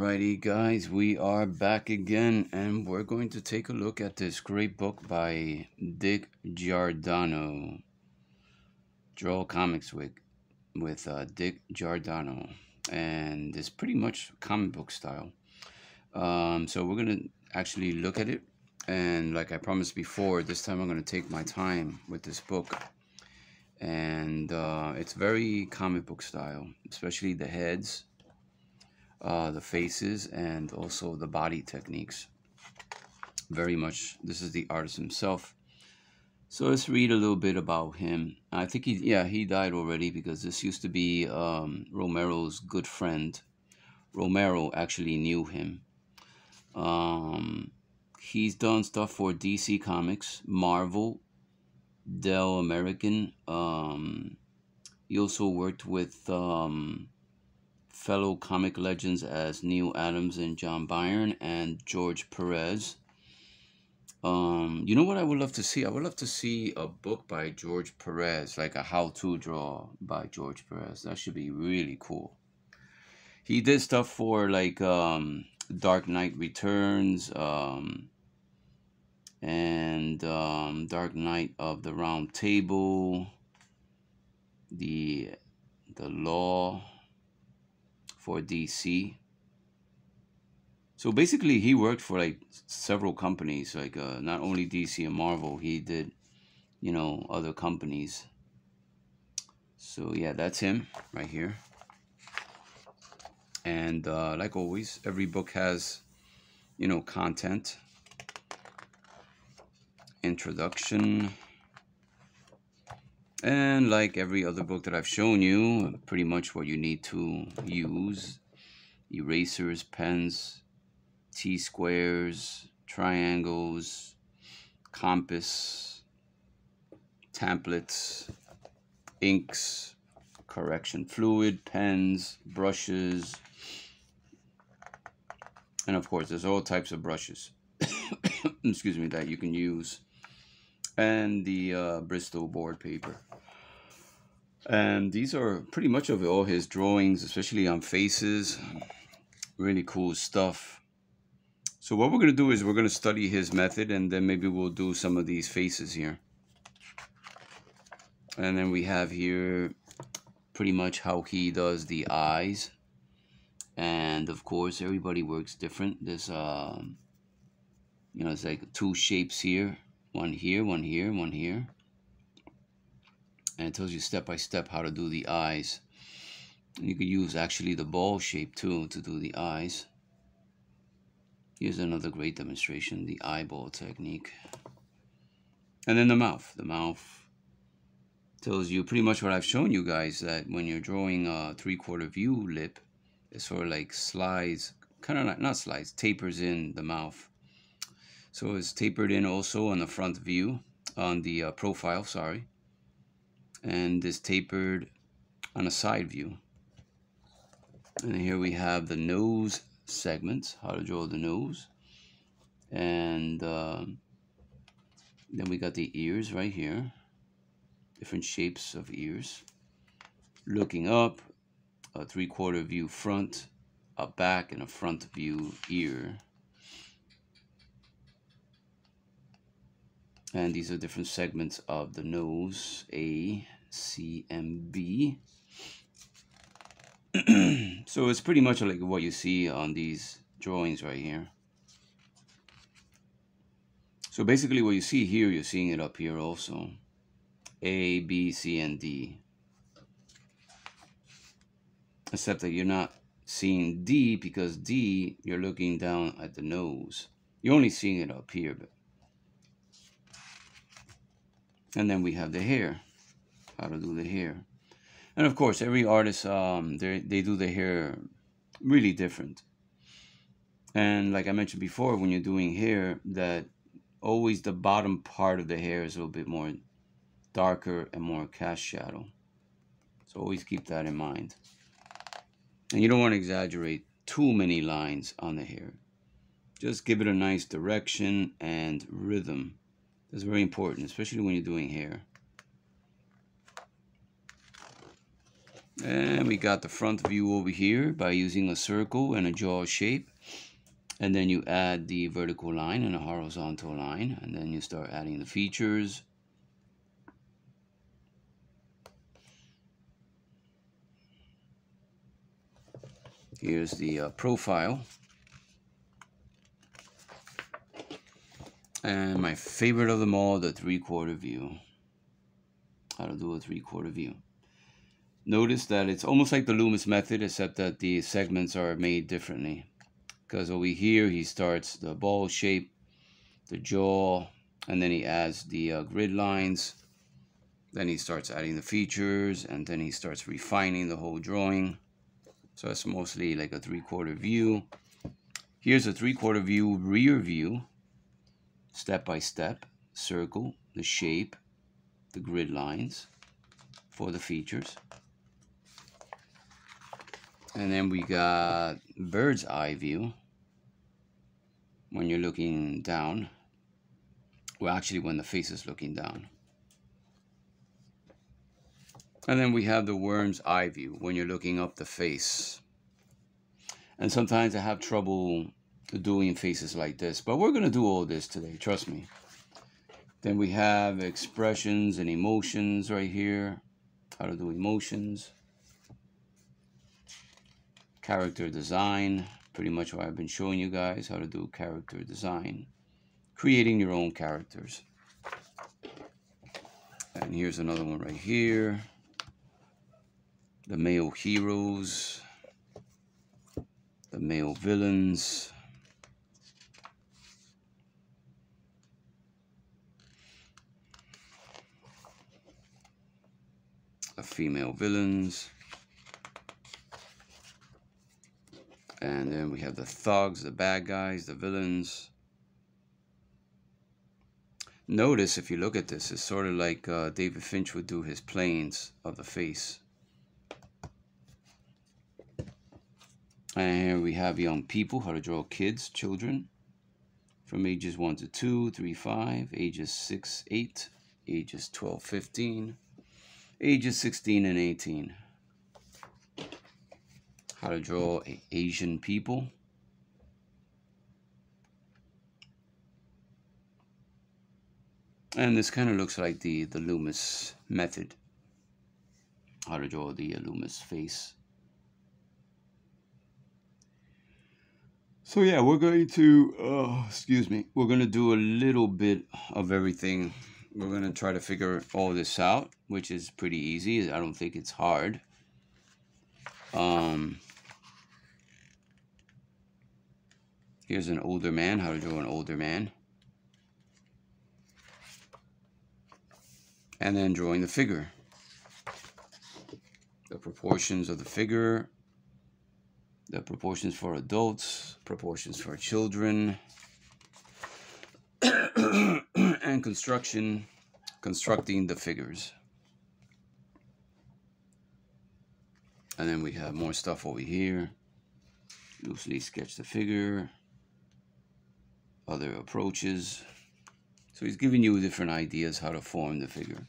Alrighty, guys, we are back again, and we're going to take a look at this great book by Dick Giordano. Draw Comics with, with uh, Dick Giordano, and it's pretty much comic book style. Um, so we're gonna actually look at it, and like I promised before, this time I'm gonna take my time with this book, and uh, it's very comic book style, especially the heads uh, the faces and also the body techniques. Very much, this is the artist himself. So let's read a little bit about him. I think he, yeah, he died already because this used to be um, Romero's good friend. Romero actually knew him. Um, he's done stuff for DC Comics, Marvel, Dell American. Um, he also worked with um, fellow comic legends as Neal Adams and John Byrne and George Perez. Um, you know what I would love to see? I would love to see a book by George Perez, like a how-to draw by George Perez. That should be really cool. He did stuff for like um, Dark Knight Returns um, and um, Dark Knight of the Round Table, the the Law for DC. So basically, he worked for like several companies, like uh, not only DC and Marvel. He did, you know, other companies. So yeah, that's him right here. And uh, like always, every book has, you know, content, introduction, and like every other book that I've shown you, pretty much what you need to use. Erasers, pens, T-squares, triangles, compass, templates, inks, correction fluid, pens, brushes, and of course there's all types of brushes, excuse me, that you can use, and the uh, Bristol board paper. And these are pretty much of all his drawings, especially on faces. Really cool stuff. So what we're going to do is we're going to study his method and then maybe we'll do some of these faces here. And then we have here pretty much how he does the eyes. And of course, everybody works different. There's, um, you know, it's like two shapes here. One here, one here, one here and it tells you step by step how to do the eyes. You could use actually the ball shape too to do the eyes. Here's another great demonstration, the eyeball technique. And then the mouth. The mouth tells you pretty much what I've shown you guys, that when you're drawing a three-quarter view lip, it sort of like slides, kind of like, not slides, tapers in the mouth. So it's tapered in also on the front view, on the uh, profile, sorry and is tapered on a side view. And here we have the nose segments, how to draw the nose. And uh, then we got the ears right here, different shapes of ears. Looking up, a three-quarter view front, a back, and a front view ear. And these are different segments of the nose A, C, and B. so it's pretty much like what you see on these drawings right here. So basically what you see here, you're seeing it up here also. A, B, C, and D. Except that you're not seeing D because D, you're looking down at the nose. You're only seeing it up here, but and then we have the hair. How to do the hair. And of course every artist um they do the hair really different. And like i mentioned before when you're doing hair that always the bottom part of the hair is a little bit more darker and more cast shadow. So always keep that in mind. And you don't want to exaggerate too many lines on the hair. Just give it a nice direction and rhythm that's very important, especially when you're doing hair. And we got the front view over here by using a circle and a jaw shape. And then you add the vertical line and a horizontal line. And then you start adding the features. Here's the uh, profile. And my favorite of them all, the three-quarter view. How to do a three-quarter view. Notice that it's almost like the Loomis method, except that the segments are made differently. Because over here, he starts the ball shape, the jaw, and then he adds the uh, grid lines. Then he starts adding the features, and then he starts refining the whole drawing. So it's mostly like a three-quarter view. Here's a three-quarter view rear view, step by step, circle, the shape, the grid lines for the features. And then we got bird's eye view when you're looking down. Well, actually when the face is looking down. And then we have the worm's eye view when you're looking up the face. And sometimes I have trouble doing faces like this, but we're going to do all this today, trust me. Then we have expressions and emotions right here. How to do emotions. Character design, pretty much what I've been showing you guys, how to do character design. Creating your own characters. And here's another one right here the male heroes, the male villains, the female villains, and then we have the thugs, the bad guys, the villains. Notice if you look at this, it's sort of like uh, David Finch would do his planes of the face. And here we have young people, how to draw kids, children, from ages 1 to 2, 3, 5, ages 6, 8, ages 12, 15, ages 16 and 18. How to draw Asian people. And this kind of looks like the, the Loomis method. How to draw the uh, Loomis face. So yeah, we're going to, uh, excuse me, we're going to do a little bit of everything. We're going to try to figure all this out, which is pretty easy. I don't think it's hard. Um, here's an older man, how to draw an older man. And then drawing the figure. The proportions of the figure, the proportions for adults, proportions for children, and construction, constructing the figures. And then we have more stuff over here. Loosely sketch the figure, other approaches. So he's giving you different ideas how to form the figure.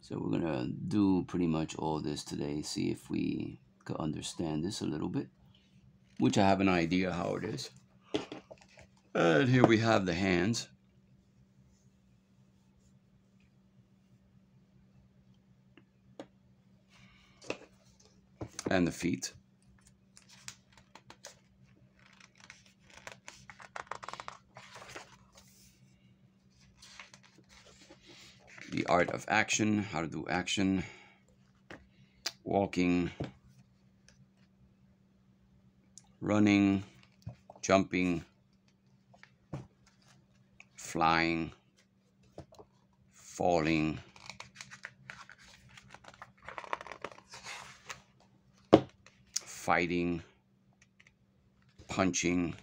So we're to do pretty much all this today, see if we could understand this a little bit, which I have an idea how it is. And here we have the hands. And the feet. The art of action, how to do action, walking, running, jumping, flying, falling, fighting, punching,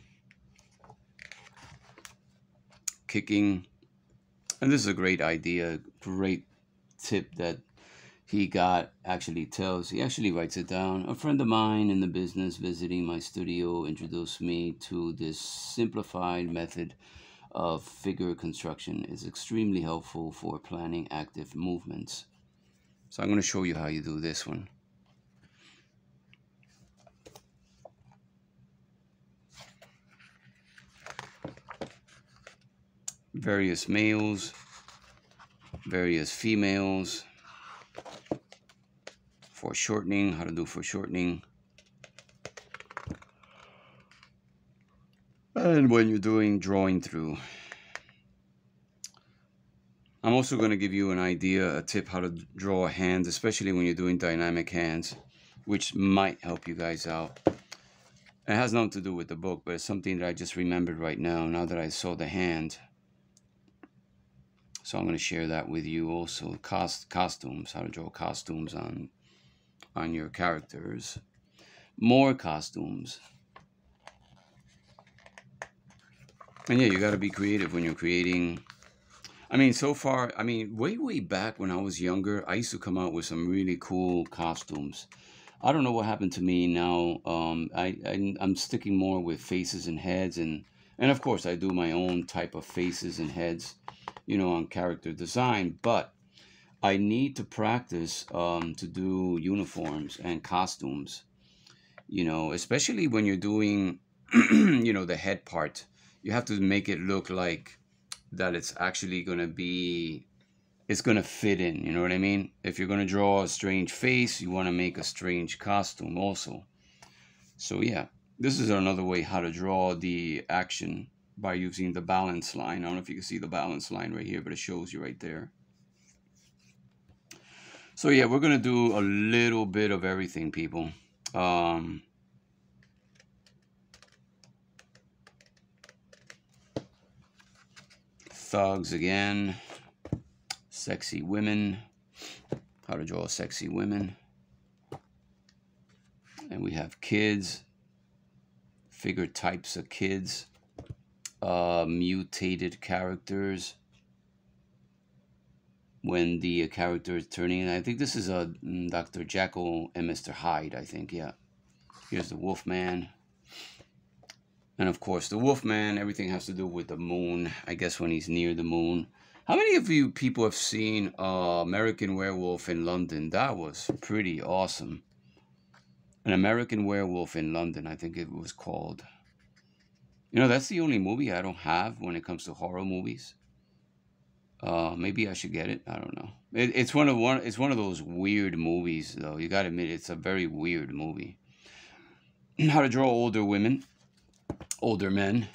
kicking. And this is a great idea, great tip that he got actually tells, he actually writes it down. A friend of mine in the business visiting my studio introduced me to this simplified method of figure construction. is extremely helpful for planning active movements. So I'm going to show you how you do this one. Various males, various females, foreshortening, how to do foreshortening. And when you're doing drawing through. I'm also going to give you an idea, a tip how to draw hands, especially when you're doing dynamic hands, which might help you guys out. It has nothing to do with the book, but it's something that I just remembered right now, now that I saw the hand. So I'm going to share that with you also. Cost, costumes, how to draw costumes on, on your characters. More costumes. And yeah, you got to be creative when you're creating. I mean, so far, I mean, way, way back when I was younger, I used to come out with some really cool costumes. I don't know what happened to me now. Um, I, I I'm sticking more with faces and heads, and and of course I do my own type of faces and heads, you know, on character design. But I need to practice um, to do uniforms and costumes. You know, especially when you're doing, you know, the head part you have to make it look like that it's actually going to be it's going to fit in you know what i mean? If you're going to draw a strange face you want to make a strange costume also. So yeah this is another way how to draw the action by using the balance line. I don't know if you can see the balance line right here but it shows you right there. So yeah we're going to do a little bit of everything people. Um, thugs again. Sexy women. How to draw sexy women. And we have kids. Figure types of kids. Uh, mutated characters. When the character is turning. I think this is a mm, Dr. Jekyll and Mr. Hyde, I think, yeah. Here's the Wolfman. And of course, the Wolfman, everything has to do with the moon. I guess when he's near the moon. How many of you people have seen uh, American Werewolf in London? That was pretty awesome. An American Werewolf in London, I think it was called. You know, that's the only movie I don't have when it comes to horror movies. Uh, maybe I should get it. I don't know. It, it's one of one. It's one of those weird movies, though. You gotta admit, it's a very weird movie. How to draw older women older men.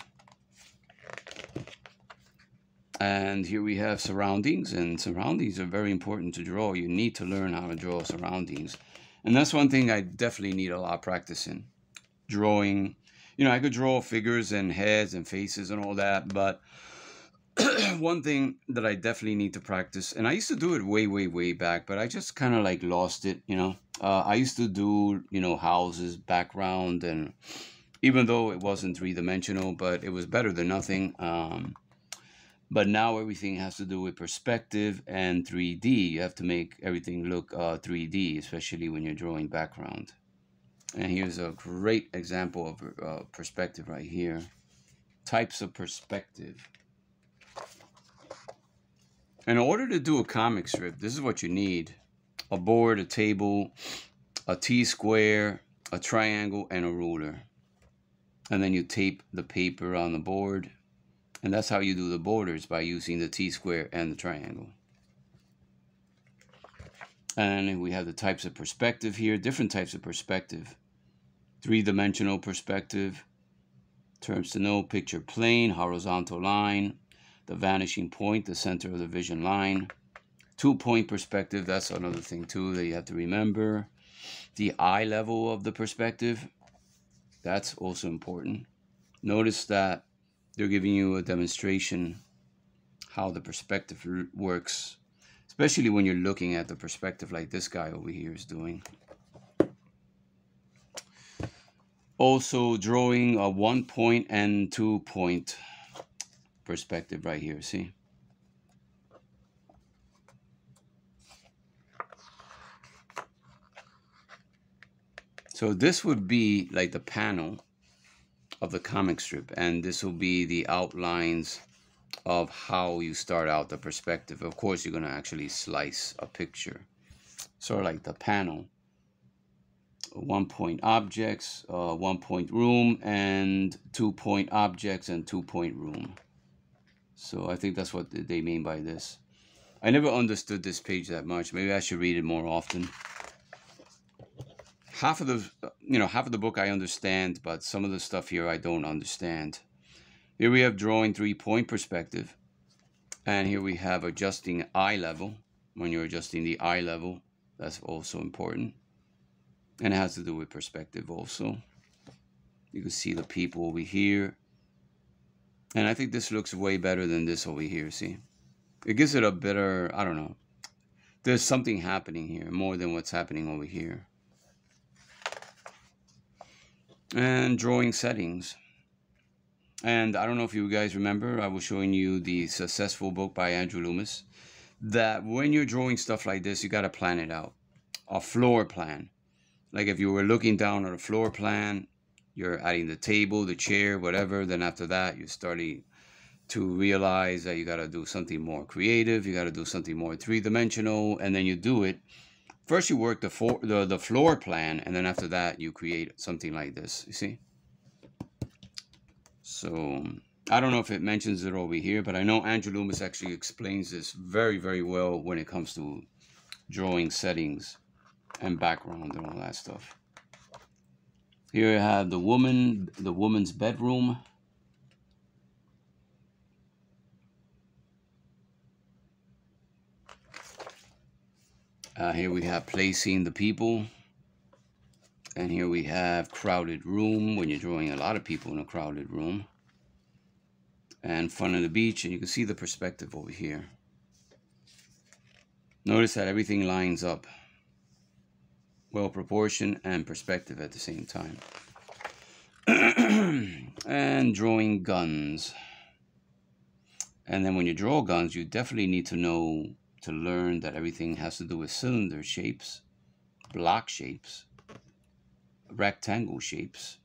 And here we have surroundings, and surroundings are very important to draw. You need to learn how to draw surroundings. And that's one thing I definitely need a lot of practice in. Drawing, you know, I could draw figures and heads and faces and all that, but one thing that I definitely need to practice, and I used to do it way, way, way back, but I just kind of like lost it, you know. Uh, I used to do, you know, houses, background, and even though it wasn't three dimensional, but it was better than nothing. Um, but now everything has to do with perspective and 3D. You have to make everything look uh, 3D, especially when you're drawing background. And here's a great example of uh, perspective right here. Types of perspective. In order to do a comic strip, this is what you need. A board, a table, a T-square, a triangle, and a ruler and then you tape the paper on the board and that's how you do the borders by using the T-square and the triangle. And we have the types of perspective here, different types of perspective. Three-dimensional perspective, terms to know, picture plane, horizontal line, the vanishing point, the center of the vision line. Two-point perspective, that's another thing too that you have to remember. The eye level of the perspective, that's also important. Notice that they're giving you a demonstration how the perspective works, especially when you're looking at the perspective like this guy over here is doing. Also drawing a one point and two point perspective right here, see? So this would be like the panel of the comic strip and this will be the outlines of how you start out the perspective. Of course, you're going to actually slice a picture sort of like the panel. One point objects, uh, one point room, and two point objects and two point room. So I think that's what they mean by this. I never understood this page that much. Maybe I should read it more often. Half of the, you know, half of the book I understand, but some of the stuff here I don't understand. Here we have drawing three-point perspective. And here we have adjusting eye level. When you're adjusting the eye level, that's also important. And it has to do with perspective also. You can see the people over here. And I think this looks way better than this over here, see? It gives it a better, I don't know. There's something happening here more than what's happening over here. And drawing settings. And I don't know if you guys remember, I was showing you the successful book by Andrew Loomis. That when you're drawing stuff like this, you got to plan it out. A floor plan. Like if you were looking down on a floor plan, you're adding the table, the chair, whatever. Then after that, you're starting to realize that you got to do something more creative. You got to do something more three dimensional. And then you do it. First, you work the, for, the, the floor plan. And then after that, you create something like this. You see? So I don't know if it mentions it over here, but I know Andrew Loomis actually explains this very, very well when it comes to drawing settings and background and all that stuff. Here I have the woman, the woman's bedroom. Uh, here we have placing the people. And here we have crowded room when you're drawing a lot of people in a crowded room. And front of the beach, and you can see the perspective over here. Notice that everything lines up. Well proportioned and perspective at the same time. and drawing guns. And then when you draw guns, you definitely need to know to learn that everything has to do with cylinder shapes, block shapes, rectangle shapes,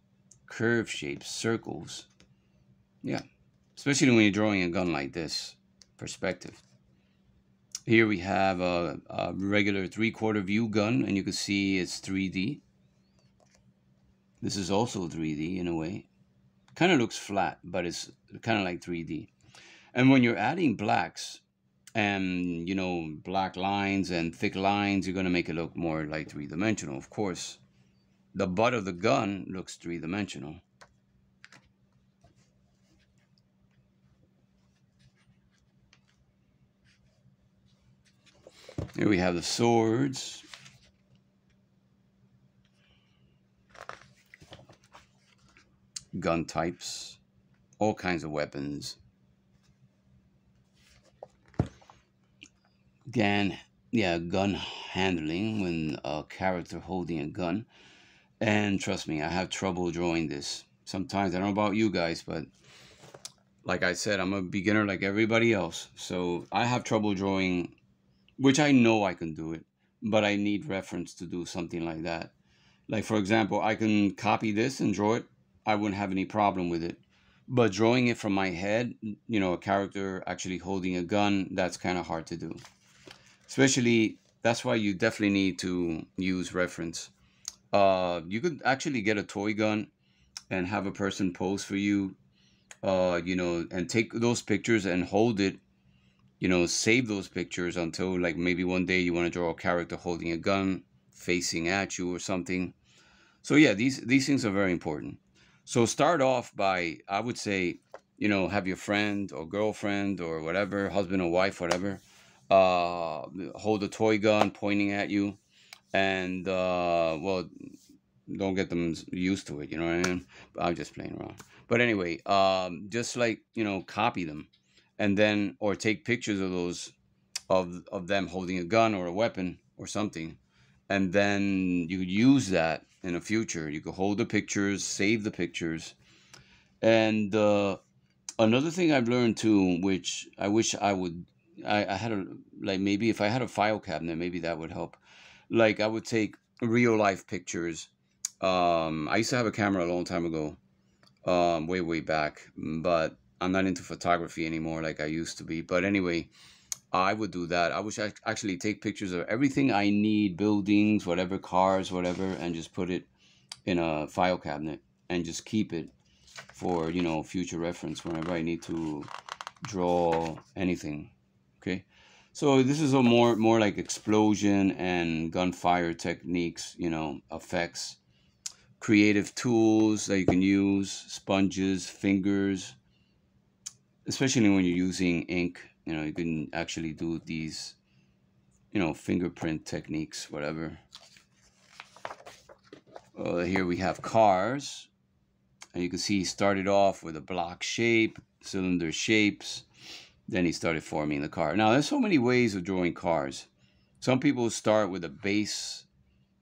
curve shapes, circles. Yeah, especially when you're drawing a gun like this, perspective. Here we have a, a regular three-quarter view gun, and you can see it's 3D. This is also 3D in a way. Kind of looks flat, but it's kind of like 3D. And when you're adding blacks, and you know black lines and thick lines you're going to make it look more like three-dimensional of course the butt of the gun looks three-dimensional. Here we have the swords. Gun types. All kinds of weapons. Again, yeah, gun handling when a character holding a gun. And trust me, I have trouble drawing this. Sometimes, I don't know about you guys, but like I said, I'm a beginner like everybody else. So I have trouble drawing, which I know I can do it, but I need reference to do something like that. Like, for example, I can copy this and draw it. I wouldn't have any problem with it. But drawing it from my head, you know, a character actually holding a gun, that's kind of hard to do. Especially, that's why you definitely need to use reference uh, you could actually get a toy gun and have a person pose for you, uh, you know, and take those pictures and hold it, you know, save those pictures until like maybe one day you want to draw a character holding a gun facing at you or something. So yeah, these these things are very important. So start off by I would say, you know, have your friend or girlfriend or whatever, husband or wife, whatever, uh, hold a toy gun pointing at you and uh, well, don't get them used to it. You know what I mean? I'm just playing around. But anyway, um, just like you know, copy them, and then or take pictures of those, of of them holding a gun or a weapon or something, and then you use that in the future. You could hold the pictures, save the pictures, and uh, another thing I've learned too, which I wish I would, I, I had a like maybe if I had a file cabinet, maybe that would help like I would take real life pictures. Um, I used to have a camera a long time ago, um, way way back, but I'm not into photography anymore like I used to be. But anyway, I would do that. I would actually take pictures of everything I need, buildings, whatever, cars, whatever, and just put it in a file cabinet and just keep it for, you know, future reference whenever I need to draw anything. Okay. So this is a more more like explosion and gunfire techniques, you know, effects, creative tools that you can use, sponges, fingers, especially when you're using ink you know you can actually do these you know fingerprint techniques whatever. Uh, here we have cars. And you can see he started off with a block shape cylinder shapes then he started forming the car now there's so many ways of drawing cars some people start with a base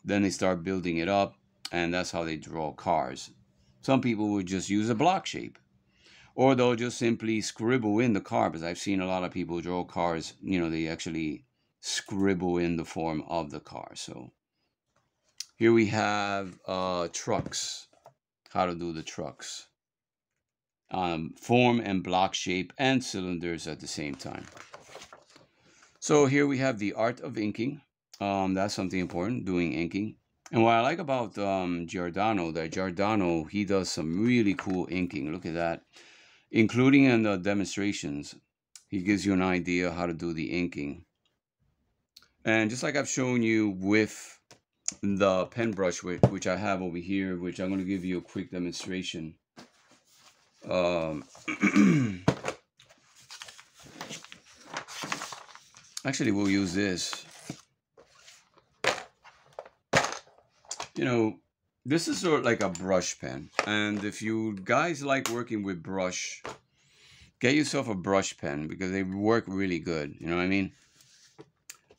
then they start building it up and that's how they draw cars some people would just use a block shape or they'll just simply scribble in the car because I've seen a lot of people draw cars, you know, they actually scribble in the form of the car. So here we have uh, trucks, how to do the trucks. Um, form and block shape and cylinders at the same time. So here we have the art of inking. Um, that's something important, doing inking. And what I like about um, Giordano, that Giordano, he does some really cool inking. Look at that including in the demonstrations. He gives you an idea how to do the inking. And just like I've shown you with the pen brush, which I have over here, which I'm going to give you a quick demonstration. Um, actually, we'll use this. You know, this is sort of like a brush pen. And if you guys like working with brush, get yourself a brush pen because they work really good. You know what I mean?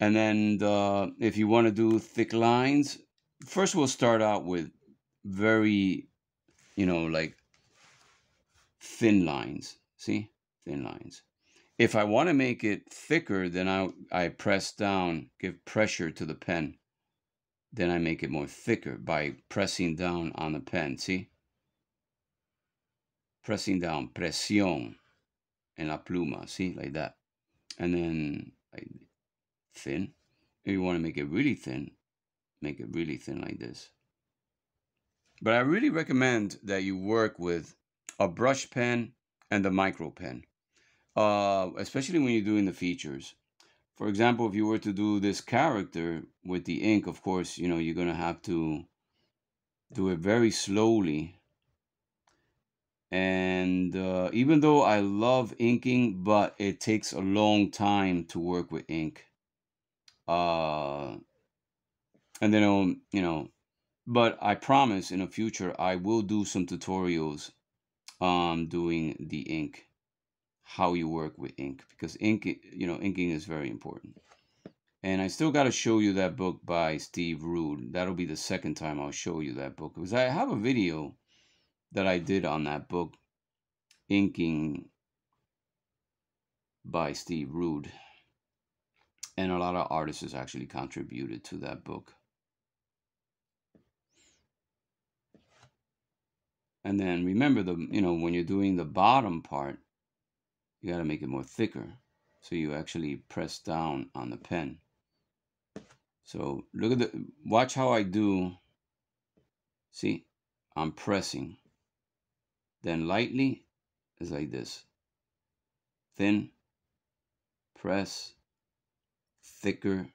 And then the, if you want to do thick lines, first we'll start out with very, you know, like thin lines. See? Thin lines. If I want to make it thicker, then I, I press down, give pressure to the pen then I make it more thicker by pressing down on the pen, see? Pressing down, presión en la pluma, see? Like that. And then like, thin. If you want to make it really thin, make it really thin like this. But I really recommend that you work with a brush pen and a micro pen, uh, especially when you're doing the features for example, if you were to do this character with the ink, of course, you know, you're going to have to do it very slowly. And uh, even though I love inking, but it takes a long time to work with ink. Uh, and then, um, you know, but I promise in the future I will do some tutorials um, doing the ink how you work with ink because ink, you know, inking is very important. And I still got to show you that book by Steve Rude. That'll be the second time I'll show you that book because I have a video that I did on that book, Inking by Steve Rude. And a lot of artists actually contributed to that book. And then remember the, you know, when you're doing the bottom part, you got to make it more thicker. So you actually press down on the pen. So look at the watch how I do. See I'm pressing. Then lightly is like this. Thin press thicker.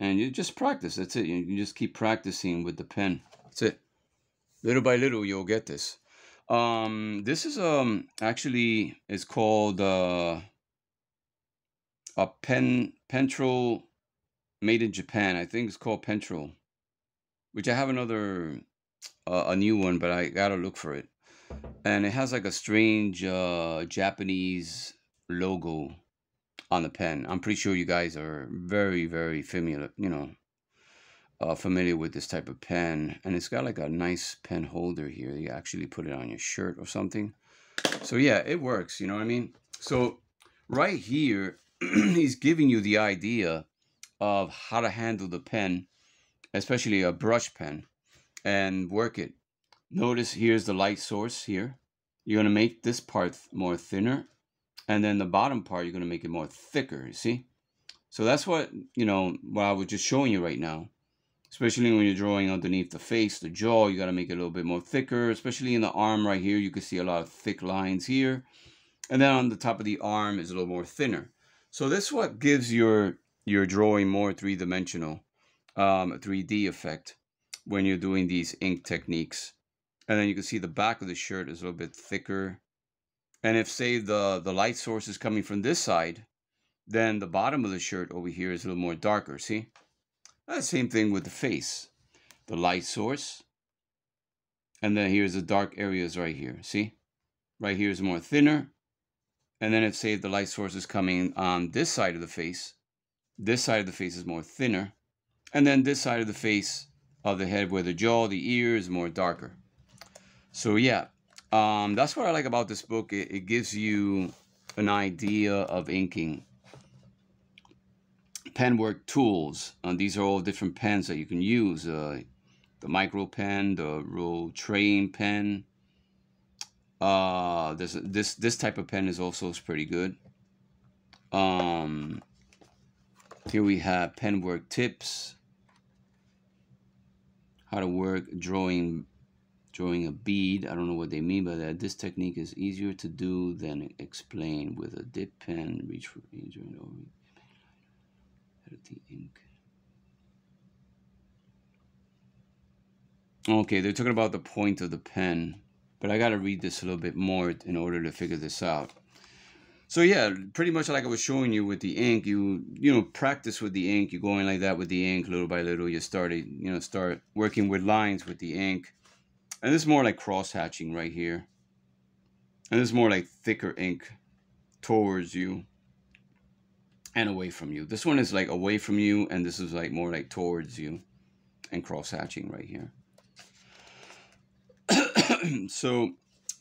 And you just practice that's it. You just keep practicing with the pen. That's it little by little you'll get this um, this is um actually is called uh, a pen Pentrol made in Japan. I think it's called Pentrol, which I have another uh, a new one, but I gotta look for it. And it has like a strange uh, Japanese logo on the pen. I'm pretty sure you guys are very very familiar, you know, uh, familiar with this type of pen and it's got like a nice pen holder here you actually put it on your shirt or something so yeah it works you know what I mean so right here he's giving you the idea of how to handle the pen especially a brush pen and work it notice here's the light source here you're going to make this part more thinner and then the bottom part you're going to make it more thicker. You see? So that's what you know. What I was just showing you right now. Especially when you're drawing underneath the face, the jaw, you got to make it a little bit more thicker. Especially in the arm right here, you can see a lot of thick lines here. And then on the top of the arm is a little more thinner. So this what gives your your drawing more three-dimensional, um, 3D effect when you're doing these ink techniques. And then you can see the back of the shirt is a little bit thicker. And if say the, the light source is coming from this side, then the bottom of the shirt over here is a little more darker, see? The same thing with the face. The light source. And then here's the dark areas right here, see? Right here is more thinner. And then if say the light source is coming on this side of the face, this side of the face is more thinner. And then this side of the face of the head where the jaw, the ear is more darker. So yeah, um, that's what I like about this book. It, it gives you an idea of inking. Penwork tools. Uh, these are all different pens that you can use. Uh, the micro pen, the Rotring pen. Uh, this this this type of pen is also pretty good. Um, here we have Penwork tips how to work drawing drawing a bead. I don't know what they mean by that. This technique is easier to do than explain with a dip pen. Reach for and over. Ink. Okay, they're talking about the point of the pen, but I got to read this a little bit more in order to figure this out. So yeah, pretty much like I was showing you with the ink, you you know practice with the ink. You go in like that with the ink, little by little. You start you know start working with lines with the ink, and this is more like cross hatching right here. And this is more like thicker ink towards you and away from you. This one is like away from you, and this is like more like towards you and cross hatching right here. so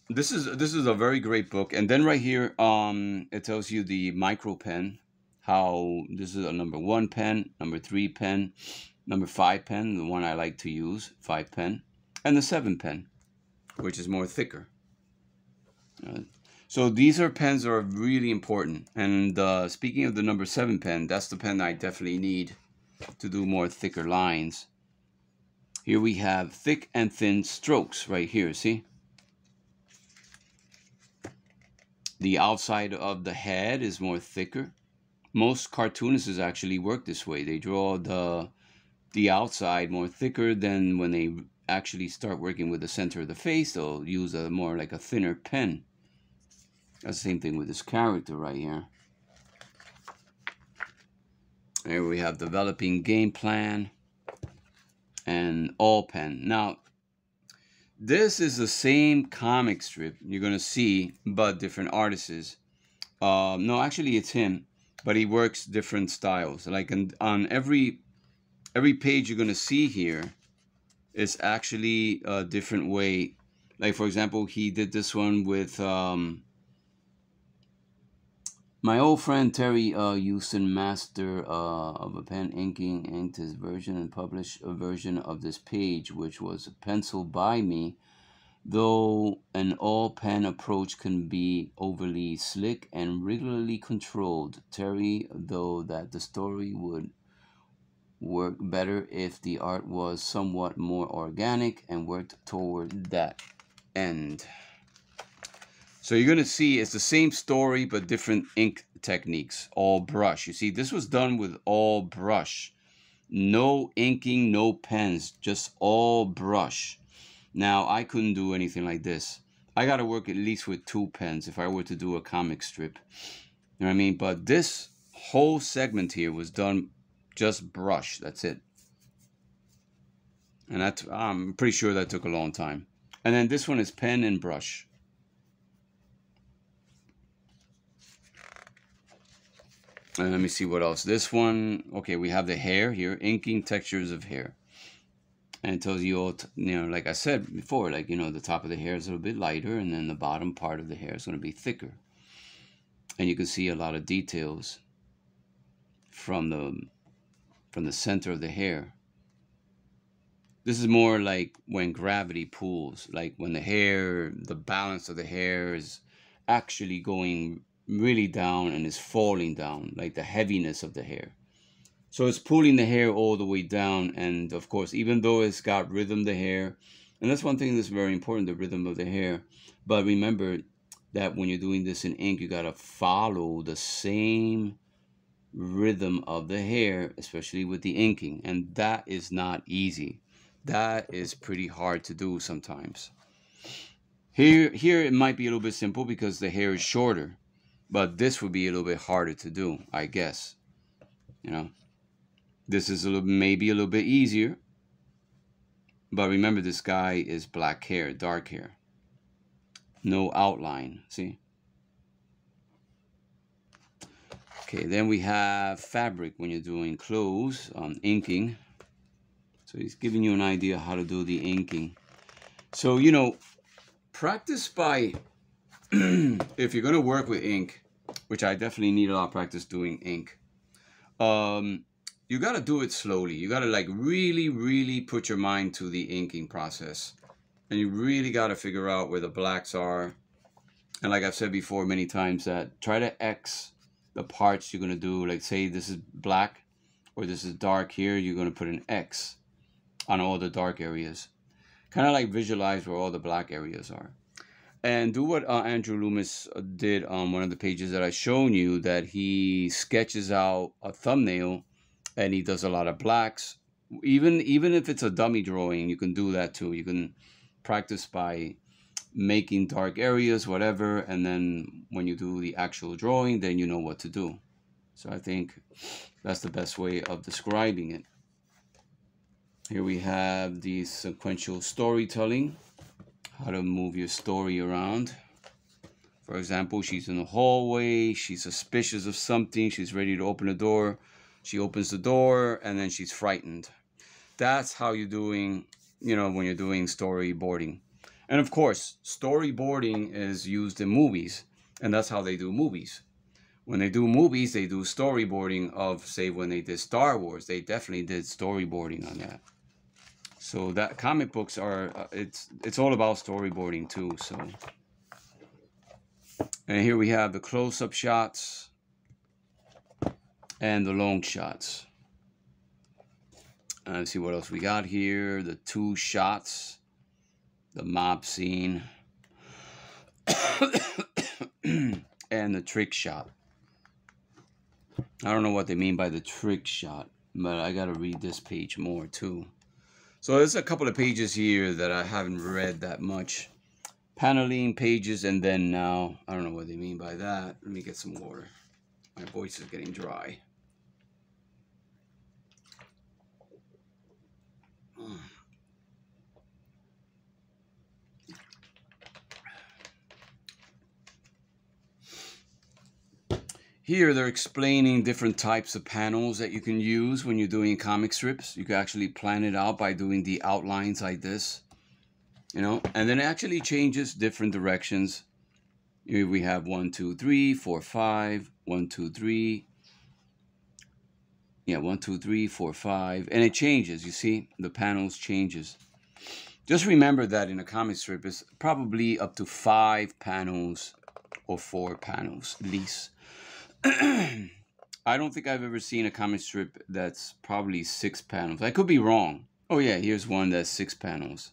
this is this is a very great book and then right here um it tells you the micro pen how this is a number one pen number three pen number five pen the one i like to use five pen and the seven pen which is more thicker uh, so these are pens that are really important and uh, speaking of the number seven pen that's the pen i definitely need to do more thicker lines here we have thick and thin strokes right here see The outside of the head is more thicker. Most cartoonists actually work this way. They draw the the outside more thicker than when they actually start working with the center of the face. They'll use a more like a thinner pen. That's the same thing with this character right here. Here we have developing game plan and all pen. Now, this is the same comic strip you're going to see, but different artists. Um, no, actually, it's him, but he works different styles. Like on, on every every page you're going to see here is actually a different way. Like, for example, he did this one with um, my old friend Terry uh, Austin, master uh, of a pen inking, inked his version and published a version of this page, which was penciled by me. Though an all pen approach can be overly slick and regularly controlled, Terry, though that the story would work better if the art was somewhat more organic and worked toward that end. So you're going to see it's the same story, but different ink techniques, all brush. You see, this was done with all brush. No inking, no pens, just all brush. Now, I couldn't do anything like this. I got to work at least with two pens if I were to do a comic strip. You know what I mean? But this whole segment here was done just brush. That's it. And that I'm pretty sure that took a long time. And then this one is pen and brush. And let me see what else. This one, okay, we have the hair here, inking textures of hair. And it tells you all, you know, like I said before, like, you know, the top of the hair is a little bit lighter and then the bottom part of the hair is going to be thicker. And you can see a lot of details from the from the center of the hair. This is more like when gravity pulls, like when the hair, the balance of the hair is actually going really down and is falling down, like the heaviness of the hair. So it's pulling the hair all the way down. And of course, even though it's got rhythm, the hair, and that's one thing that's very important, the rhythm of the hair. But remember that when you're doing this in ink, you got to follow the same rhythm of the hair, especially with the inking. And that is not easy. That is pretty hard to do sometimes. Here, here it might be a little bit simple because the hair is shorter, but this would be a little bit harder to do, I guess. You know, this is a little, maybe a little bit easier, but remember this guy is black hair, dark hair, no outline. See. Okay, then we have fabric when you're doing clothes, um, inking. So he's giving you an idea how to do the inking. So, you know, practice by, if you're going to work with ink, which I definitely need a lot of practice doing ink, um, you got to do it slowly. You got to like really, really put your mind to the inking process. And you really got to figure out where the blacks are. And like I've said before many times that try to X the parts you're going to do. Like say this is black or this is dark here, you're going to put an X on all the dark areas. Kind of like visualize where all the black areas are. And do what uh, Andrew Loomis uh, did on one of the pages that I shown you that he sketches out a thumbnail and he does a lot of blacks. Even even if it's a dummy drawing, you can do that too. You can practice by making dark areas, whatever, and then when you do the actual drawing, then you know what to do. So I think that's the best way of describing it. Here we have the sequential storytelling, how to move your story around. For example, she's in the hallway, she's suspicious of something, she's ready to open the door. She opens the door and then she's frightened. That's how you're doing, you know, when you're doing storyboarding. And of course, storyboarding is used in movies, and that's how they do movies. When they do movies, they do storyboarding of, say, when they did Star Wars, they definitely did storyboarding on that. So that comic books are uh, it's it's all about storyboarding too. So and here we have the close-up shots and the long shots. And let's see what else we got here. The two shots, the mob scene, and the trick shot. I don't know what they mean by the trick shot, but I got to read this page more too. So there's a couple of pages here that I haven't read that much. Paneling pages and then now. I don't know what they mean by that. Let me get some water. My voice is getting dry. Here they're explaining different types of panels that you can use when you're doing comic strips. You can actually plan it out by doing the outlines like this, you know, and then it actually changes different directions. Here we have one, two, three, four, five, one, two, three. Yeah, one, two, three, four, five, and it changes. You see, the panels changes. Just remember that in a comic strip, it's probably up to five panels or four panels at least I don't think I've ever seen a comic strip that's probably six panels. I could be wrong. Oh yeah, here's one that's six panels.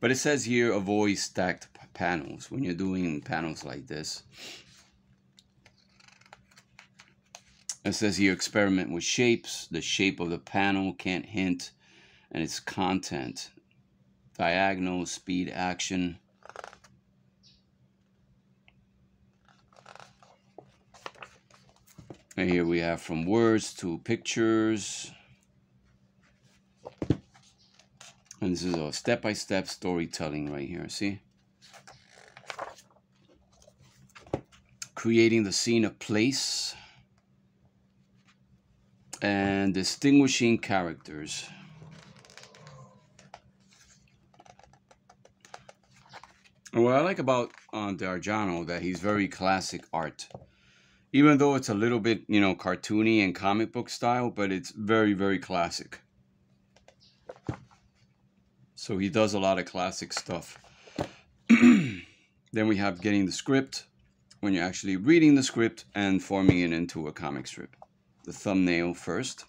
But it says here avoid stacked panels when you're doing panels like this. It says here experiment with shapes. The shape of the panel can't hint and its content. Diagonal, speed, action. And here we have from words to pictures. And this is a step-by-step -step storytelling right here, see? Creating the scene of place. And distinguishing characters. And what I like about uh, Giordano that he's very classic art even though it's a little bit, you know, cartoony and comic book style, but it's very, very classic. So he does a lot of classic stuff. then we have getting the script, when you're actually reading the script and forming it into a comic strip. The thumbnail first,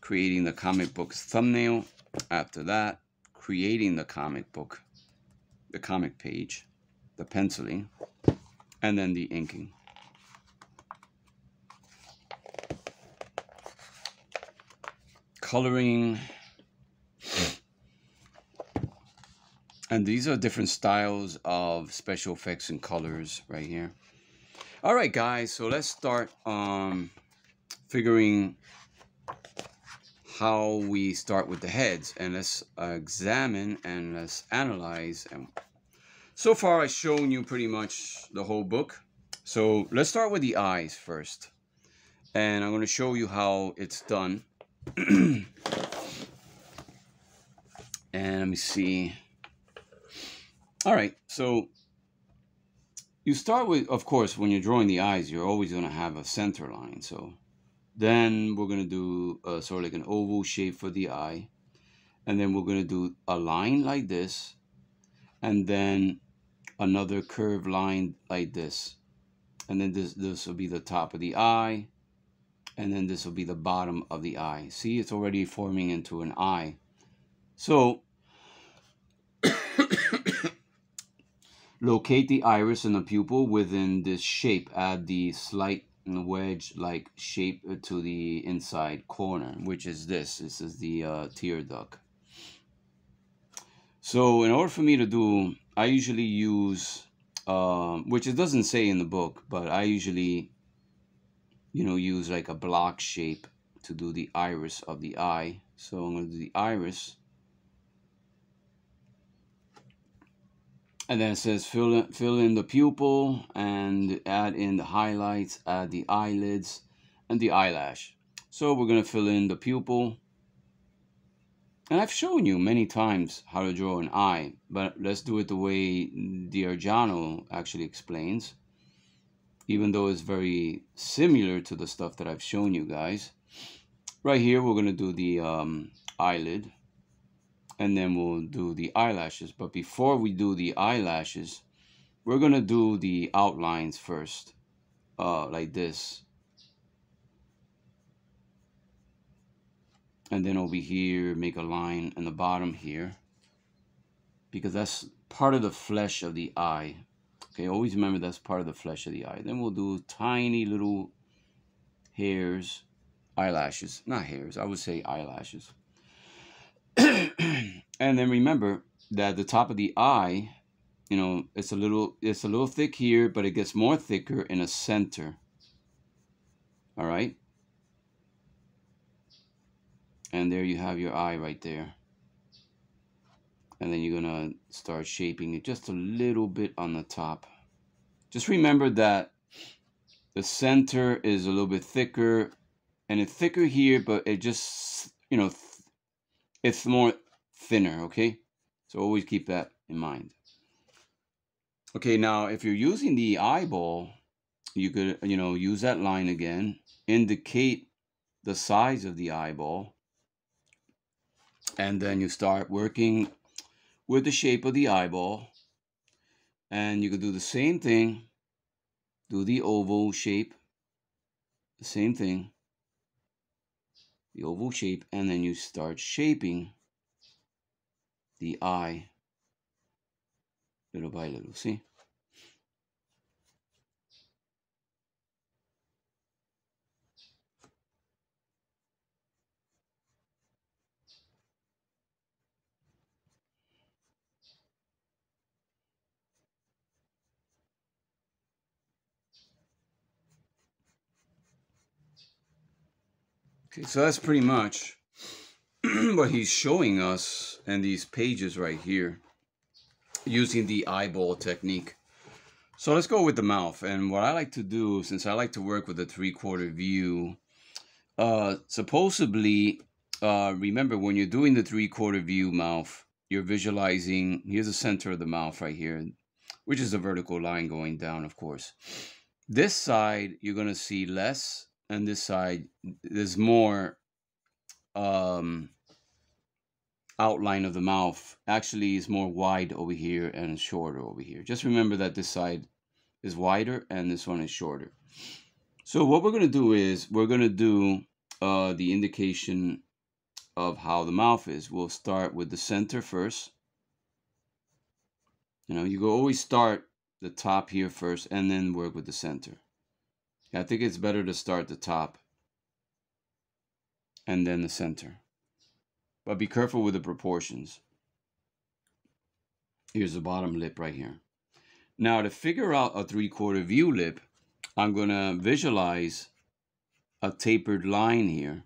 creating the comic book's thumbnail. After that, creating the comic book, the comic page, the penciling, and then the inking. Coloring. And these are different styles of special effects and colors right here. All right, guys, so let's start um, figuring how we start with the heads. And let's uh, examine and let's analyze. And so far I've shown you pretty much the whole book. So let's start with the eyes first. And I'm going to show you how it's done and let me see all right so you start with of course when you're drawing the eyes you're always going to have a center line so then we're going to do uh, sort of like an oval shape for the eye. And then we're going to do a line like this. And then another curved line like this. And then this, this will be the top of the eye. And then this will be the bottom of the eye. See, it's already forming into an eye. So, locate the iris and the pupil within this shape. Add the slight wedge-like shape to the inside corner, which is this. This is the uh, tear duct. So in order for me to do, I usually use, uh, which it doesn't say in the book, but I usually, you know, use like a block shape to do the iris of the eye. So I'm going to do the iris. and then it says fill in, fill in the pupil and add in the highlights add the eyelids and the eyelash so we're going to fill in the pupil and I've shown you many times how to draw an eye but let's do it the way Giordano actually explains even though it's very similar to the stuff that I've shown you guys right here we're going to do the um, eyelid and then we'll do the eyelashes. But before we do the eyelashes, we're going to do the outlines first, uh, like this. And then over here, make a line in the bottom here, because that's part of the flesh of the eye. Okay, always remember that's part of the flesh of the eye. Then we'll do tiny little hairs, eyelashes, not hairs, I would say eyelashes. and then remember that the top of the eye, you know, it's a little it's a little thick here, but it gets more thicker in a center. All right? And there you have your eye right there. And then you're to start shaping it just a little bit on the top. Just remember that the center is a little bit thicker and it's thicker here, but it just, you know, it's more thinner, okay? So always keep that in mind. Okay, now if you're using the eyeball, you could, you know, use that line again, indicate the size of the eyeball, and then you start working with the shape of the eyeball. And you can do the same thing, do the oval shape, the same thing, the oval shape, and then you start shaping the eye little by little. See? Okay, so that's pretty much what he's showing us in these pages right here using the eyeball technique. So let's go with the mouth. And what I like to do, since I like to work with a three-quarter view, uh, supposedly, uh, remember when you're doing the three-quarter view mouth, you're visualizing, here's the center of the mouth right here, which is a vertical line going down, of course. This side, you're going to see less, and this side, there's more um, outline of the mouth actually is more wide over here and shorter over here. Just remember that this side is wider and this one is shorter. So what we're going to do is we're going to do uh, the indication of how the mouth is. We'll start with the center first. You know, you go always start the top here first and then work with the center. I think it's better to start the top and then the center. But be careful with the proportions. Here's the bottom lip right here. Now to figure out a three-quarter view lip, I'm going to visualize a tapered line here.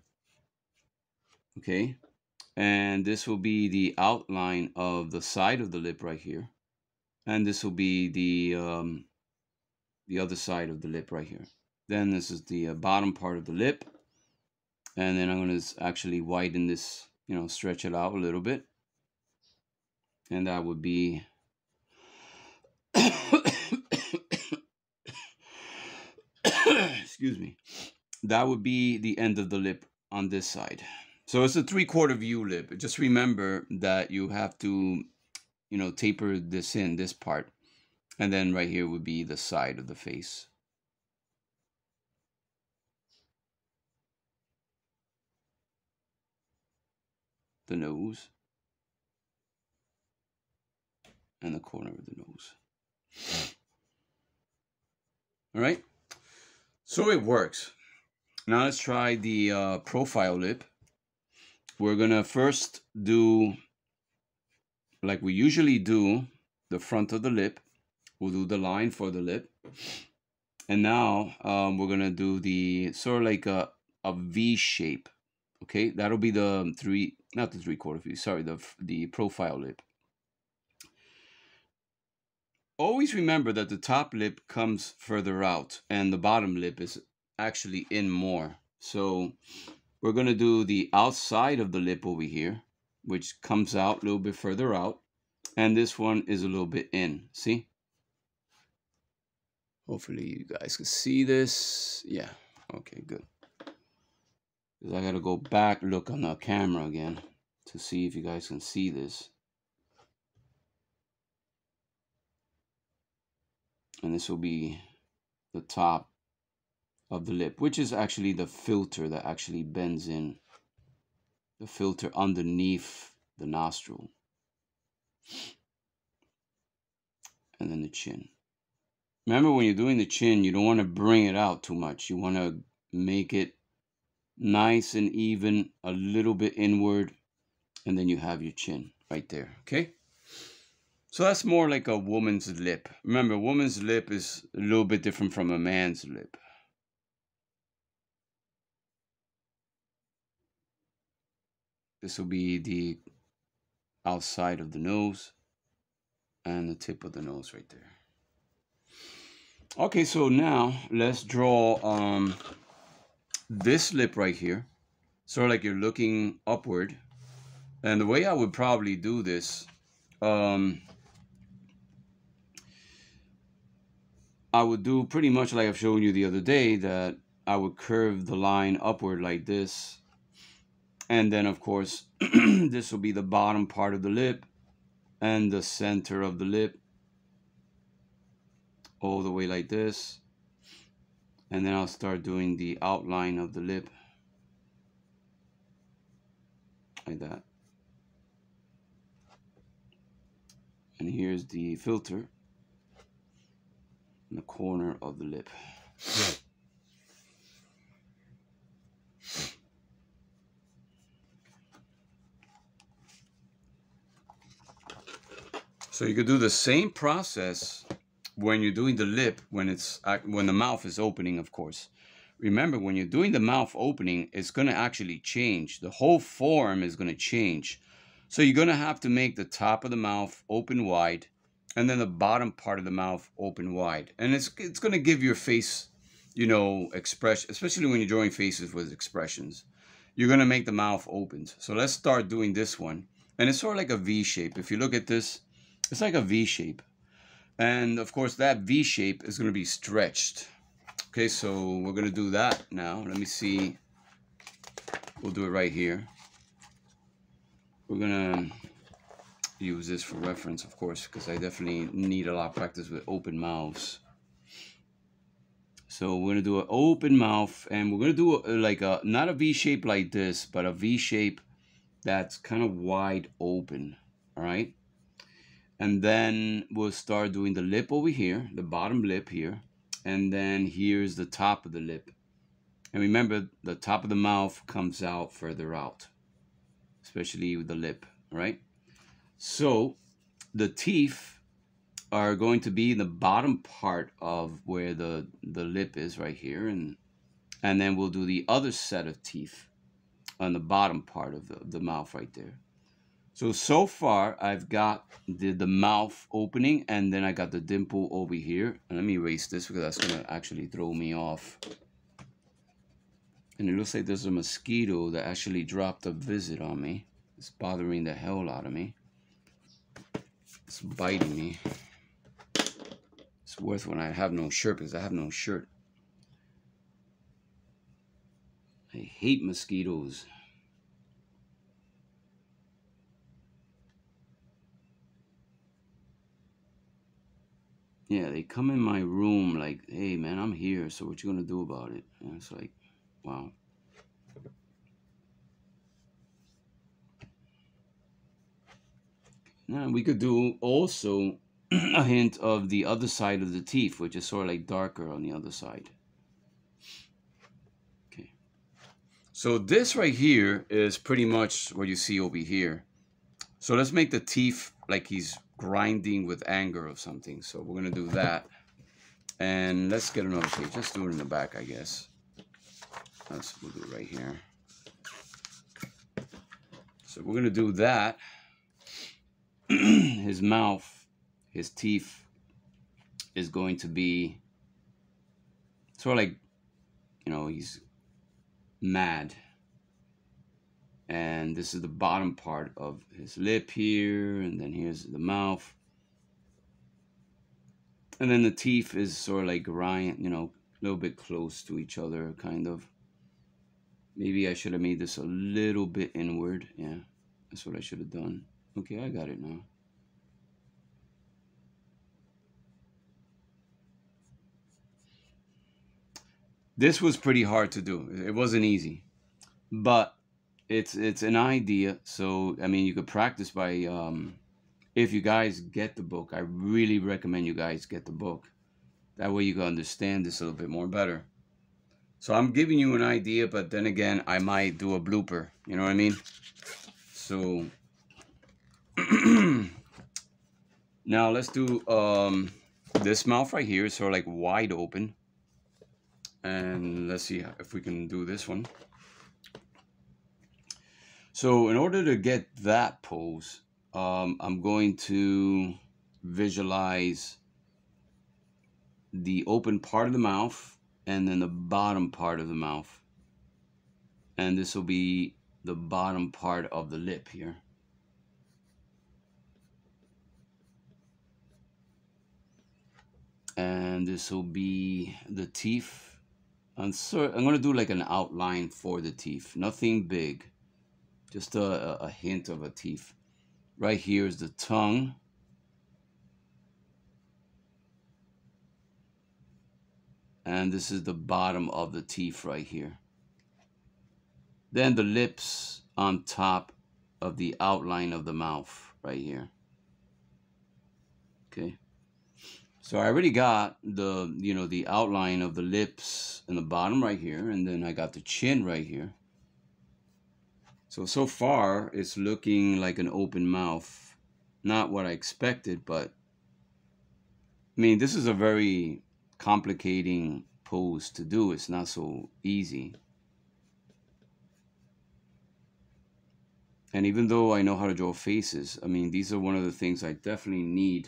Okay. And this will be the outline of the side of the lip right here. And this will be the, um, the other side of the lip right here. Then this is the uh, bottom part of the lip. And then I'm going to actually widen this, you know, stretch it out a little bit. And that would be excuse me, that would be the end of the lip on this side. So it's a three quarter view lip. Just remember that you have to, you know, taper this in, this part. And then right here would be the side of the face. The nose. And the corner of the nose. All right. So it works. Now let's try the uh, profile lip. We're gonna first do, like we usually do, the front of the lip. We'll do the line for the lip. And now um, we're gonna do the sort of like a, a V shape. Okay, that'll be the three, not the three quarter view, sorry, the, the profile lip always remember that the top lip comes further out and the bottom lip is actually in more. So we're going to do the outside of the lip over here, which comes out a little bit further out. And this one is a little bit in. See? Hopefully you guys can see this. Yeah. Okay, good. I got to go back, look on the camera again to see if you guys can see this. and this will be the top of the lip which is actually the filter that actually bends in the filter underneath the nostril. And then the chin. Remember when you're doing the chin you don't want to bring it out too much. You want to make it nice and even a little bit inward and then you have your chin right there okay so that's more like a woman's lip. Remember, a woman's lip is a little bit different from a man's lip. This will be the outside of the nose and the tip of the nose right there. Okay, so now let's draw um, this lip right here. Sort of like you're looking upward. And the way I would probably do this, um, I would do pretty much like I've shown you the other day that I would curve the line upward like this. And then of course, this will be the bottom part of the lip and the center of the lip all the way like this. And then I'll start doing the outline of the lip like that. And here's the filter in the corner of the lip. So you could do the same process when you're doing the lip, when it's when the mouth is opening, of course. Remember, when you're doing the mouth opening, it's going to actually change. The whole form is going to change. So you're going to have to make the top of the mouth open wide and then the bottom part of the mouth open wide. And it's it's going to give your face, you know, expression, especially when you're drawing faces with expressions. You're going to make the mouth opened. So let's start doing this one. And it's sort of like a V shape. If you look at this, it's like a V shape. And of course, that V shape is going to be stretched. Okay, so we're going to do that now. Let me see. We'll do it right here. We're going to use this for reference, of course, because I definitely need a lot of practice with open mouths. So we're gonna do an open mouth, and we're gonna do a, like a not a V shape like this, but a V shape that's kind of wide open. All right. And then we'll start doing the lip over here, the bottom lip here, and then here's the top of the lip. And remember, the top of the mouth comes out further out, especially with the lip, right? So the teeth are going to be in the bottom part of where the, the lip is right here. And, and then we'll do the other set of teeth on the bottom part of the, the mouth right there. So, so far I've got the, the mouth opening and then I got the dimple over here. And let me erase this because that's going to actually throw me off. And it looks like there's a mosquito that actually dropped a visit on me. It's bothering the hell out of me. It's biting me. It's worth when I have no shirt because I have no shirt. I hate mosquitoes. Yeah, they come in my room like, hey man, I'm here, so what you gonna do about it? And it's like, wow. Now we could do also a hint of the other side of the teeth, which is sort of like darker on the other side. Okay. So this right here is pretty much what you see over here. So let's make the teeth like he's grinding with anger or something. So we're going to do that. And let's get another page. Let's do it in the back, I guess. Let's we'll do right here. So we're going to do that. his mouth, his teeth is going to be sort of like, you know, he's mad. And this is the bottom part of his lip here, and then here's the mouth. And then the teeth is sort of like grind, you know, a little bit close to each other, kind of. Maybe I should have made this a little bit inward. Yeah, that's what I should have done. Okay, I got it now. This was pretty hard to do. It wasn't easy. But it's it's an idea. So I mean, you could practice by um, if you guys get the book. I really recommend you guys get the book. That way you can understand this a little bit more better. So I'm giving you an idea, but then again, I might do a blooper. You know what I mean? So now let's do um, this mouth right here. It's sort of like wide open. And let's see if we can do this one. So in order to get that pose, um, I'm going to visualize the open part of the mouth and then the bottom part of the mouth. And this will be the bottom part of the lip here. And this will be the teeth. I'm, sorry, I'm going to do like an outline for the teeth. Nothing big just a, a hint of a teeth. Right here is the tongue. And this is the bottom of the teeth right here. Then the lips on top of the outline of the mouth right here. Okay. So I already got the, you know, the outline of the lips in the bottom right here. And then I got the chin right here. So, so far it's looking like an open mouth. Not what I expected, but I mean, this is a very complicating pose to do. It's not so easy. And even though I know how to draw faces, I mean, these are one of the things I definitely need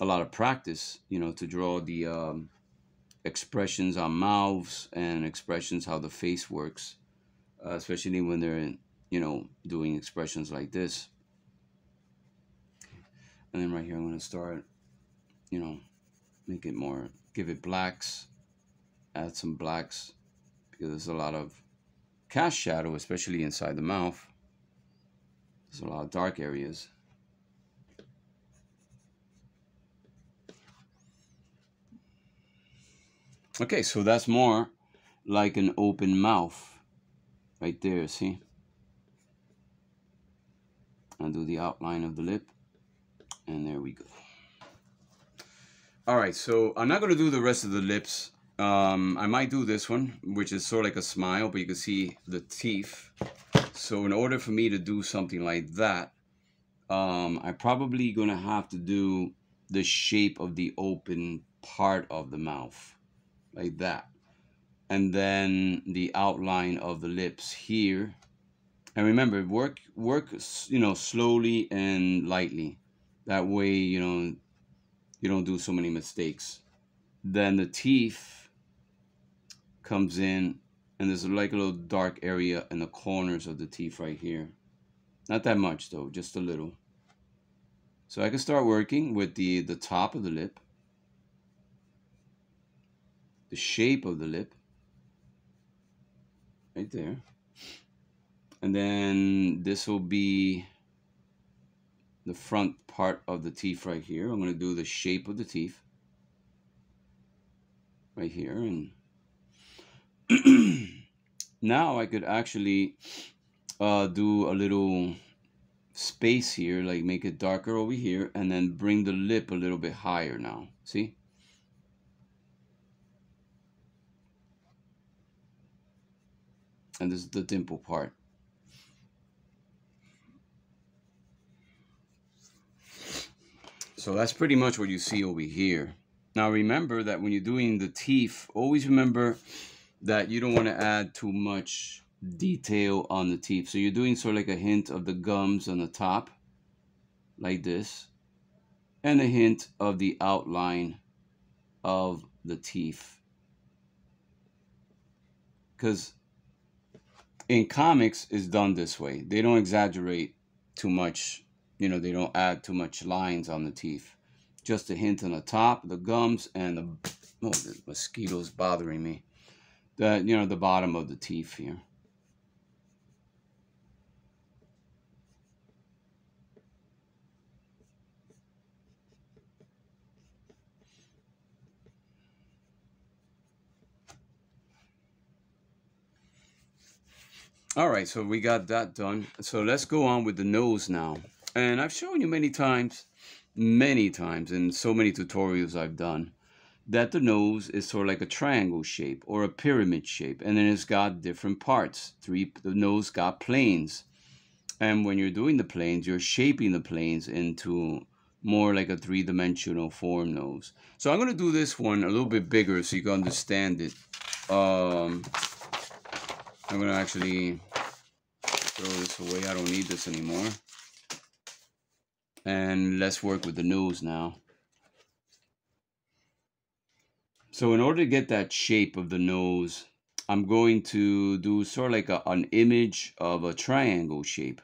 a lot of practice, you know, to draw the um, expressions on mouths and expressions how the face works, uh, especially when they're in, you know, doing expressions like this. And then right here, I'm going to start, you know, make it more, give it blacks, add some blacks, because there's a lot of cast shadow, especially inside the mouth. There's a lot of dark areas. Okay, so that's more like an open mouth right there, see? Do the outline of the lip, and there we go. All right, so I'm not going to do the rest of the lips. Um, I might do this one, which is sort of like a smile, but you can see the teeth. So in order for me to do something like that, um, I'm probably going to have to do the shape of the open part of the mouth, like that. And then the outline of the lips here. And remember, work, work, you know, slowly and lightly. That way, you know, you don't do so many mistakes. Then the teeth comes in and there's like a little dark area in the corners of the teeth right here. Not that much though, just a little. So I can start working with the, the top of the lip, the shape of the lip, right there. And then this will be the front part of the teeth right here. I'm going to do the shape of the teeth right here. And now I could actually uh, do a little space here, like make it darker over here, and then bring the lip a little bit higher now. See? And this is the dimple part. So that's pretty much what you see over here. Now remember that when you're doing the teeth, always remember that you don't want to add too much detail on the teeth. So you're doing sort of like a hint of the gums on the top, like this, and a hint of the outline of the teeth. Because in comics, it's done this way. They don't exaggerate too much you know, they don't add too much lines on the teeth. Just a hint on the top, the gums, and the, oh, the mosquitoes bothering me. The, you know, the bottom of the teeth here. All right, so we got that done. So let's go on with the nose now. And I've shown you many times, many times in so many tutorials I've done, that the nose is sort of like a triangle shape or a pyramid shape. And then it's got different parts. Three, the nose got planes. And when you're doing the planes, you're shaping the planes into more like a three-dimensional form nose. So I'm going to do this one a little bit bigger so you can understand it. Um, I'm going to actually throw this away. I don't need this anymore. And let's work with the nose now. So in order to get that shape of the nose, I'm going to do sort of like a, an image of a triangle shape.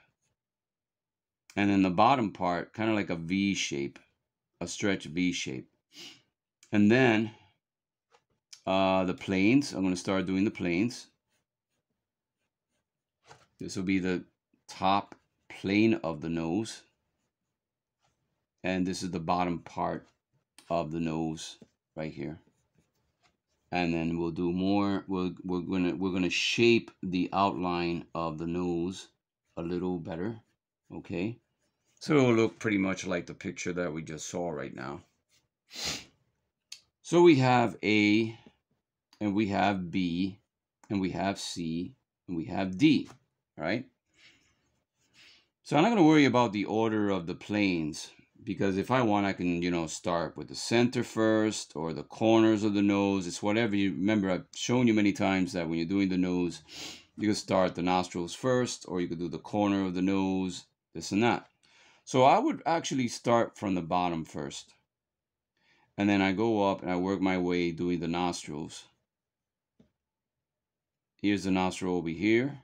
And then the bottom part, kind of like a V shape, a stretch V shape. And then uh, the planes, I'm going to start doing the planes. This will be the top plane of the nose and this is the bottom part of the nose right here. And then we'll do more we're, we're gonna we're gonna shape the outline of the nose a little better okay? So it'll look pretty much like the picture that we just saw right now. So we have A and we have B and we have C and we have D right? So I'm not going to worry about the order of the planes because if I want, I can, you know, start with the center first or the corners of the nose. It's whatever you remember. I've shown you many times that when you're doing the nose, you can start the nostrils first or you could do the corner of the nose, this and that. So I would actually start from the bottom first. And then I go up and I work my way doing the nostrils. Here's the nostril over here.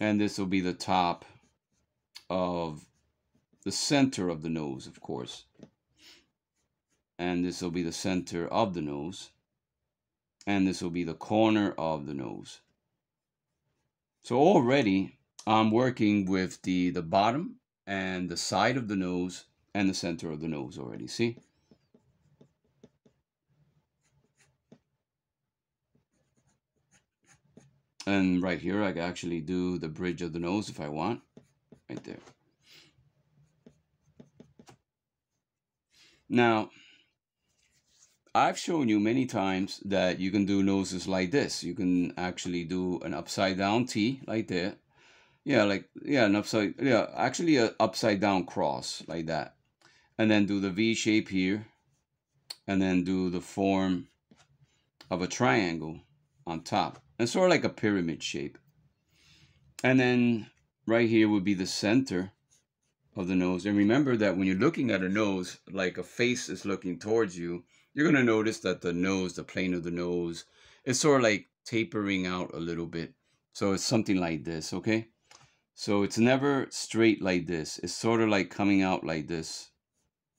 And this will be the top of the center of the nose, of course. And this will be the center of the nose. And this will be the corner of the nose. So already I'm working with the, the bottom and the side of the nose and the center of the nose already, see? And right here, I can actually do the bridge of the nose if I want right there. Now, I've shown you many times that you can do noses like this. You can actually do an upside down T like that. Yeah, like, yeah, an upside, yeah, actually a upside down cross like that. And then do the V shape here. And then do the form of a triangle on top. And sort of like a pyramid shape. And then right here would be the center of the nose. And remember that when you're looking at a nose, like a face is looking towards you, you're going to notice that the nose, the plane of the nose, is sort of like tapering out a little bit. So it's something like this, okay? So it's never straight like this. It's sort of like coming out like this.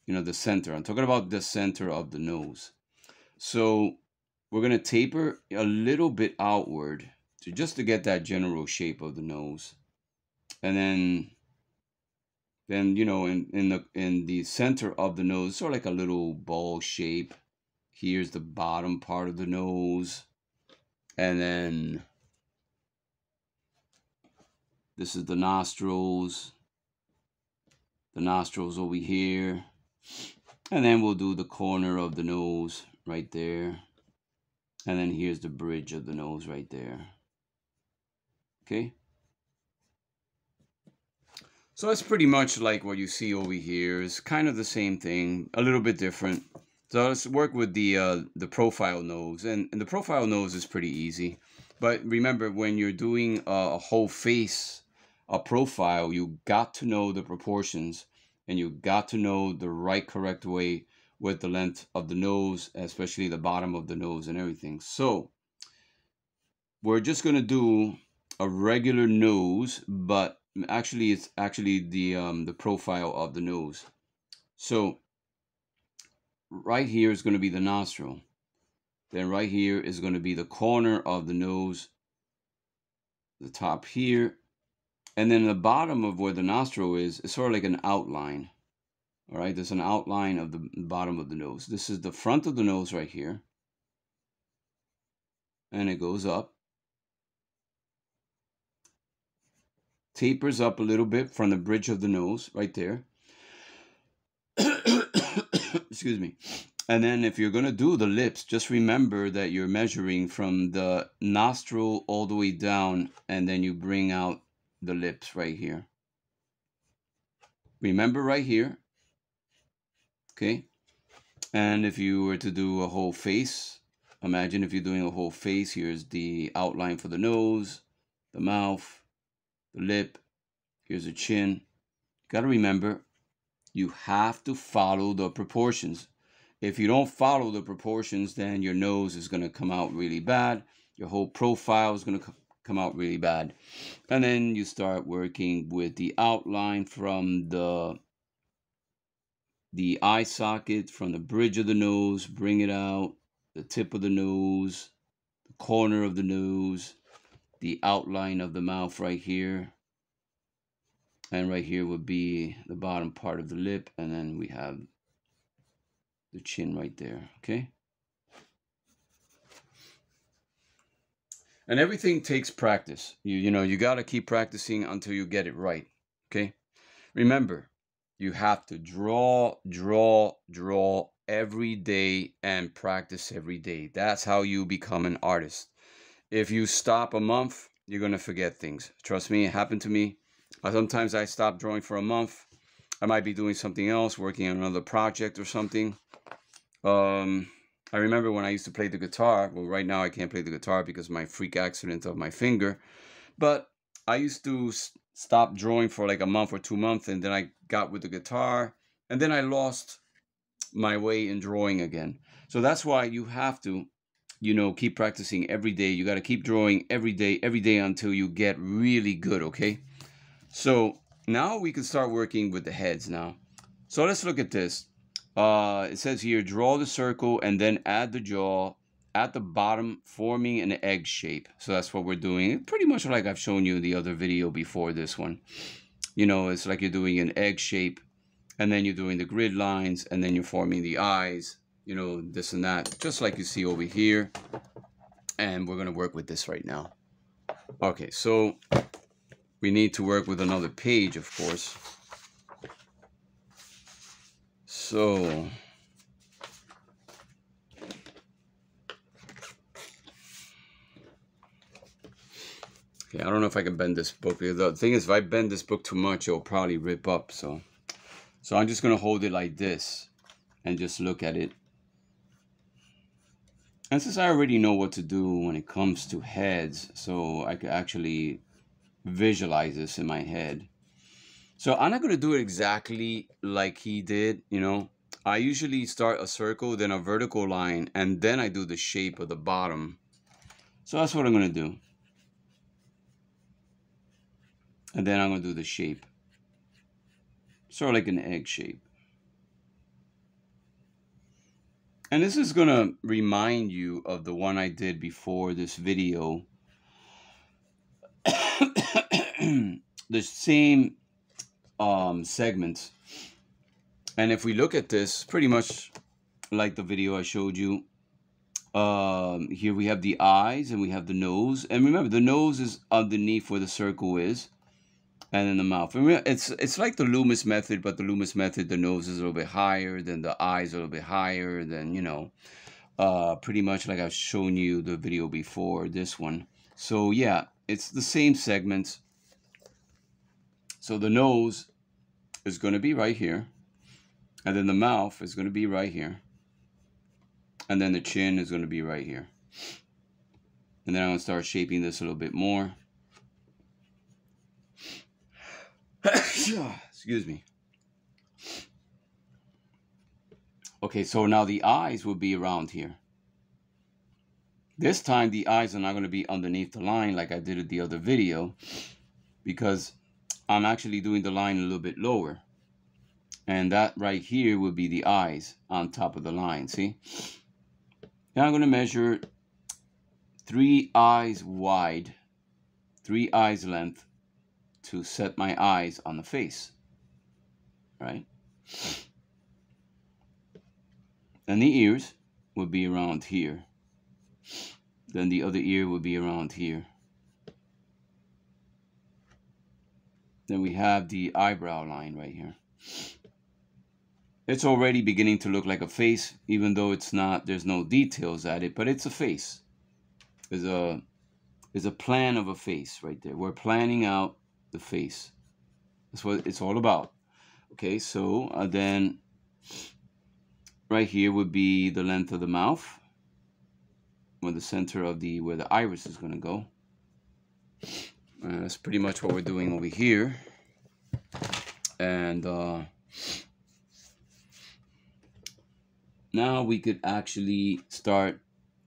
You know, the center. I'm talking about the center of the nose. So we're going to taper a little bit outward to just to get that general shape of the nose. And then then you know in in the in the center of the nose sort of like a little ball shape. Here's the bottom part of the nose. And then this is the nostrils. The nostrils over here. And then we'll do the corner of the nose right there. And then here's the bridge of the nose right there. Okay so it's pretty much like what you see over here. It's kind of the same thing, a little bit different. So let's work with the uh, the profile nose, and, and the profile nose is pretty easy. But remember, when you're doing a, whole face, a profile, you got to know the proportions, and you got to know the right correct way with the length of the nose, especially the bottom of the nose and everything. So we're just gonna do a regular nose, but actually it's actually the um, the profile of the nose. So right here is going to be the nostril. Then right here is going to be the corner of the nose, the top here. And then the bottom of where the nostril is, is sort of like an outline. All right, there's an outline of the bottom of the nose. This is the front of the nose right here. And it goes up. Tapers up a little bit from the bridge of the nose right there. Excuse me. And then if you're going to do the lips, just remember that you're measuring from the nostril all the way down and then you bring out the lips right here. Remember right here. Okay. And if you were to do a whole face, imagine if you're doing a whole face, here's the outline for the nose, the mouth, the lip, here's the chin. You got to remember, you have to follow the proportions. If you don't follow the proportions, then your nose is going to come out really bad. Your whole profile is going to come out really bad. And then you start working with the outline from the the eye socket, from the bridge of the nose, bring it out, the tip of the nose, the corner of the nose, the outline of the mouth right here. And right here would be the bottom part of the lip. And then we have the chin right there. Okay. And everything takes practice. You, you know, you got to keep practicing until you get it right. Okay. Remember, you have to draw, draw, draw every day and practice every day. That's how you become an artist. If you stop a month, you're going to forget things. Trust me, it happened to me. Sometimes I stop drawing for a month. I might be doing something else, working on another project or something. Um, I remember when I used to play the guitar. Well, right now I can't play the guitar because of my freak accident of my finger. But I used to stop drawing for like a month or two months, and then I got with the guitar, and then I lost my way in drawing again. So that's why you have to you know, keep practicing every day. You got to keep drawing every day, every day until you get really good, okay? So now we can start working with the heads now. So let's look at this. Uh, it says here, draw the circle and then add the jaw at the bottom, forming an egg shape. So that's what we're doing. Pretty much like I've shown you in the other video before this one. You know, it's like you're doing an egg shape and then you're doing the grid lines and then you're forming the eyes you know, this and that, just like you see over here. And we're going to work with this right now. Okay, so we need to work with another page, of course. So Okay, I don't know if I can bend this book. The thing is, if I bend this book too much, it'll probably rip up. So, so I'm just going to hold it like this and just look at it. And since I already know what to do when it comes to heads, so I could actually visualize this in my head. So I'm not going to do it exactly like he did, you know. I usually start a circle, then a vertical line, and then I do the shape of the bottom. So that's what I'm going to do. And then I'm going to do the shape. Sort of like an egg shape. And this is going to remind you of the one I did before this video. the same um, segments. And if we look at this, pretty much like the video I showed you, um, here we have the eyes and we have the nose. And remember, the nose is underneath where the circle is and in the mouth. It's it's like the Loomis method, but the Loomis method, the nose is a little bit higher, then the eyes a little bit higher, then you know, uh, pretty much like I've shown you the video before this one. So yeah, it's the same segments. So the nose is going to be right here, and then the mouth is going to be right here, and then the chin is going to be right here. And then I'm going to start shaping this a little bit more. Excuse me. Okay, so now the eyes will be around here. This time the eyes are not going to be underneath the line like I did in the other video because I'm actually doing the line a little bit lower. And that right here will be the eyes on top of the line, see? Now I'm going to measure three eyes wide, three eyes length to set my eyes on the face, right? Then the ears would be around here. Then the other ear would be around here. Then we have the eyebrow line right here. It's already beginning to look like a face, even though it's not, there's no details at it, but it's a face. There's a, there's a plan of a face right there. We're planning out the face. That's what it's all about. Okay, so uh, then right here would be the length of the mouth, where the center of the where the iris is going to go. Uh, that's pretty much what we're doing over here. And uh, now we could actually start,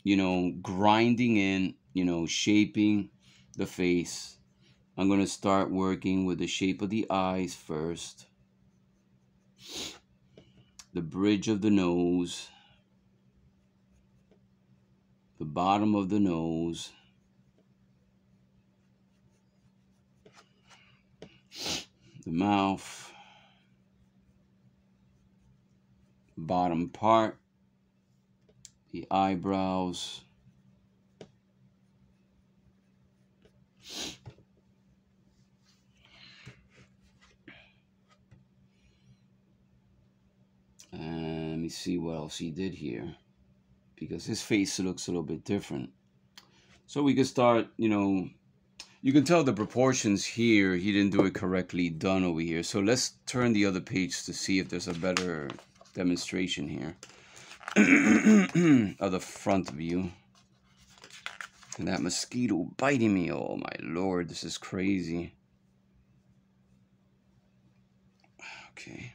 you know, grinding in, you know, shaping the face I'm going to start working with the shape of the eyes first. The bridge of the nose. The bottom of the nose. The mouth. Bottom part. The eyebrows And let me see what else he did here. Because his face looks a little bit different. So we could start, you know, you can tell the proportions here, he didn't do it correctly done over here. So let's turn the other page to see if there's a better demonstration here of the front view. And that mosquito biting me. Oh my lord, this is crazy. Okay.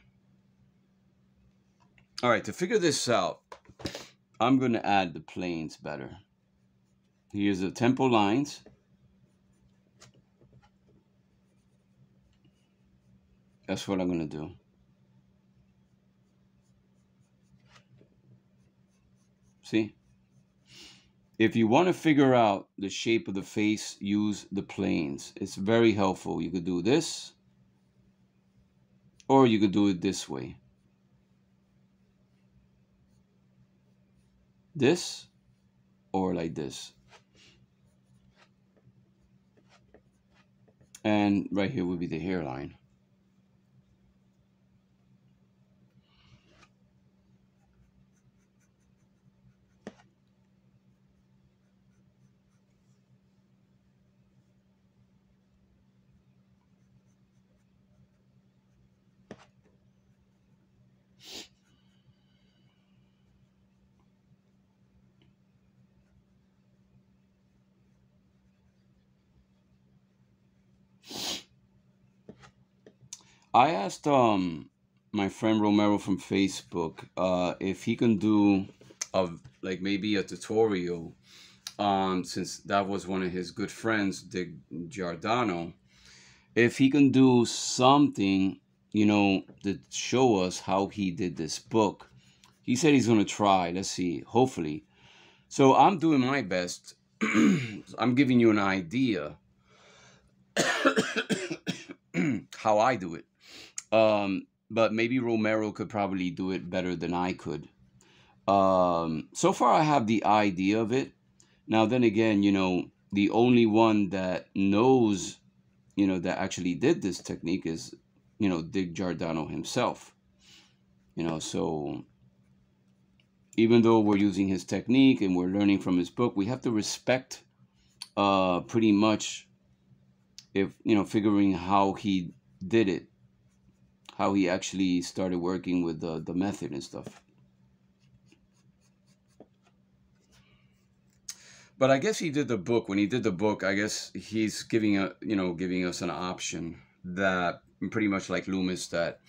All right, to figure this out, I'm going to add the planes better. Here's the tempo lines. That's what I'm going to do. See? If you want to figure out the shape of the face, use the planes. It's very helpful. You could do this, or you could do it this way. this or like this. And right here would be the hairline. I asked um my friend Romero from Facebook uh if he can do a like maybe a tutorial um since that was one of his good friends Dick Giordano if he can do something you know to show us how he did this book. He said he's going to try. Let's see. Hopefully. So I'm doing my best. I'm giving you an idea how I do it um, but maybe Romero could probably do it better than I could. Um, so far, I have the idea of it. Now, then again, you know, the only one that knows, you know, that actually did this technique is, you know, Dick Giordano himself. You know, so even though we're using his technique and we're learning from his book, we have to respect uh, pretty much if, you know, figuring how he did it how he actually started working with the, the method and stuff. But I guess he did the book. When he did the book, I guess he's giving a you know giving us an option that pretty much like Loomis that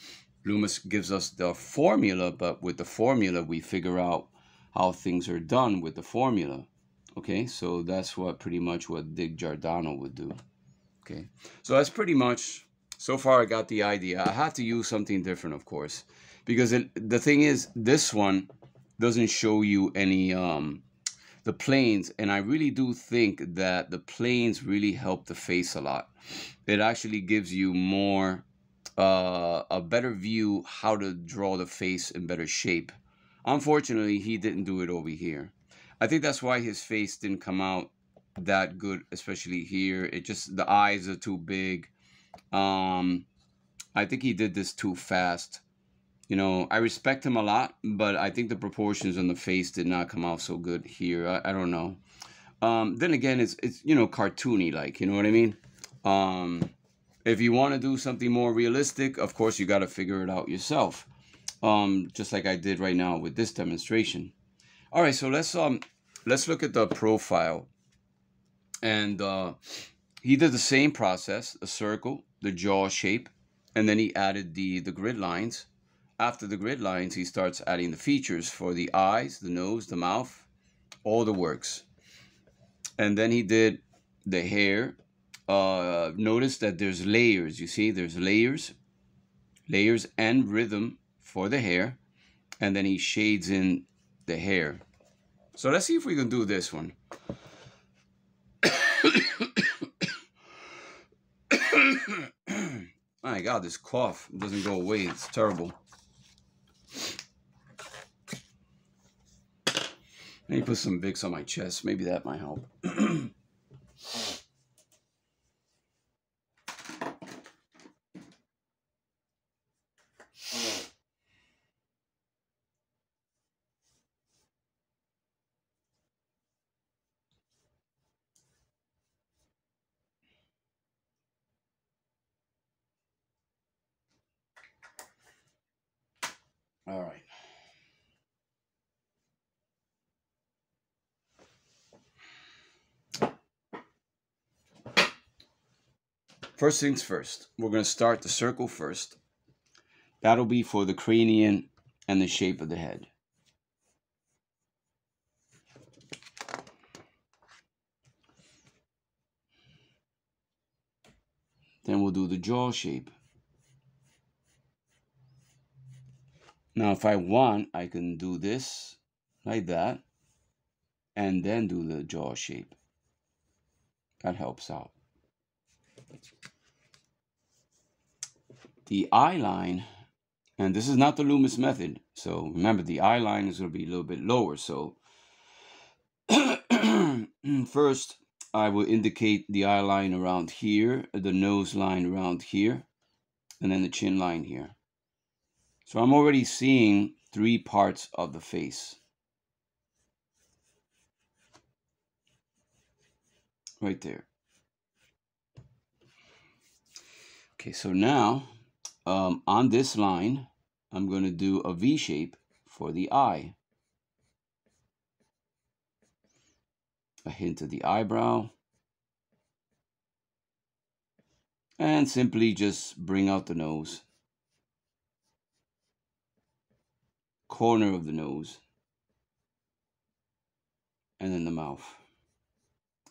Loomis gives us the formula, but with the formula we figure out how things are done with the formula. Okay, so that's what pretty much what Dick Giordano would do. Okay, so that's pretty much so far I got the idea. I had to use something different, of course, because it, the thing is, this one doesn't show you any um, the planes, and I really do think that the planes really help the face a lot. It actually gives you more uh, a better view how to draw the face in better shape. Unfortunately, he didn't do it over here. I think that's why his face didn't come out that good, especially here. It just the eyes are too big. Um, I think he did this too fast. You know, I respect him a lot, but I think the proportions on the face did not come out so good here. I, I don't know. Um, then again, it's it's you know cartoony like you know what I mean. Um, if you want to do something more realistic, of course you got to figure it out yourself. Um, just like I did right now with this demonstration. All right, so let's um let's look at the profile. And uh, he did the same process, a circle, the jaw shape, and then he added the, the grid lines. After the grid lines, he starts adding the features for the eyes, the nose, the mouth, all the works. And then he did the hair. Uh, notice that there's layers. You see, there's layers, layers and rhythm for the hair. And then he shades in the hair. So let's see if we can do this one. My God, this cough doesn't go away. It's terrible. Let me put some Vicks on my chest. Maybe that might help. All right. First things first, we're going to start the circle first. That'll be for the cranium and the shape of the head. Then we'll do the jaw shape. Now, if I want, I can do this like that and then do the jaw shape. That helps out. The eye line, and this is not the Loomis method. So remember, the eye line is going to be a little bit lower. So first, I will indicate the eye line around here, the nose line around here, and then the chin line here. So I'm already seeing three parts of the face. Right there. Okay, so now um, on this line, I'm going to do a V shape for the eye. A hint of the eyebrow. And simply just bring out the nose. Corner of the nose. And then the mouth.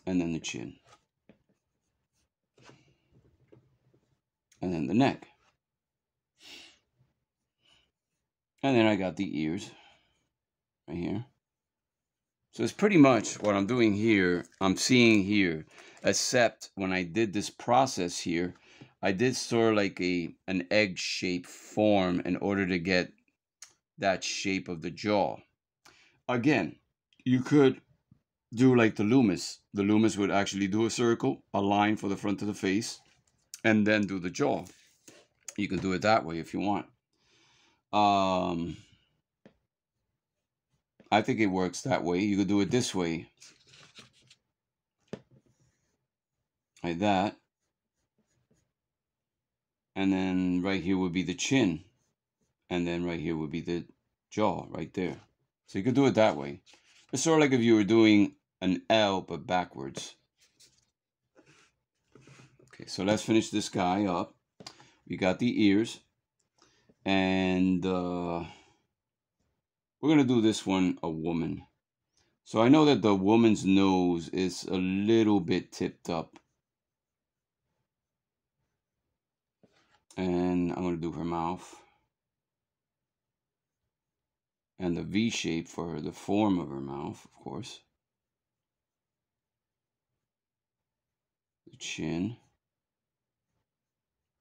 And then the chin. And then the neck. And then I got the ears right here. So it's pretty much what I'm doing here, I'm seeing here, except when I did this process here, I did sort of like a an egg shape form in order to get that shape of the jaw. Again, you could do like the Loomis. The Loomis would actually do a circle, a line for the front of the face, and then do the jaw. You can do it that way if you want. Um, I think it works that way. You could do it this way. Like that. And then right here would be the chin. And then right here would be the jaw right there. So you could do it that way. It's sort of like if you were doing an L but backwards. Okay, so let's finish this guy up. We got the ears. And uh, we're gonna do this one a woman. So I know that the woman's nose is a little bit tipped up. And I'm gonna do her mouth. And the V shape for her, the form of her mouth of course. The chin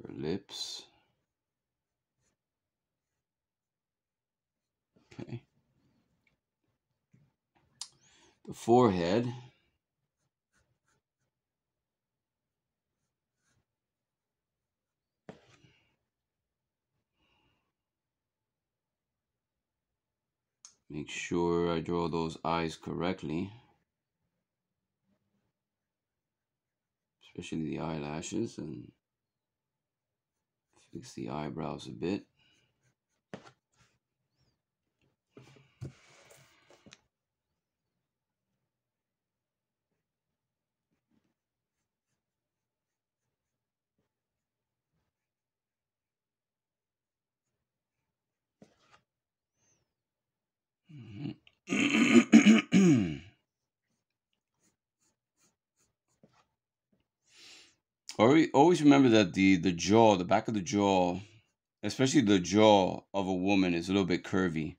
her lips Okay. The forehead. Make sure I draw those eyes correctly. Especially the eyelashes and fix the eyebrows a bit. Always remember that the the jaw, the back of the jaw, especially the jaw of a woman, is a little bit curvy.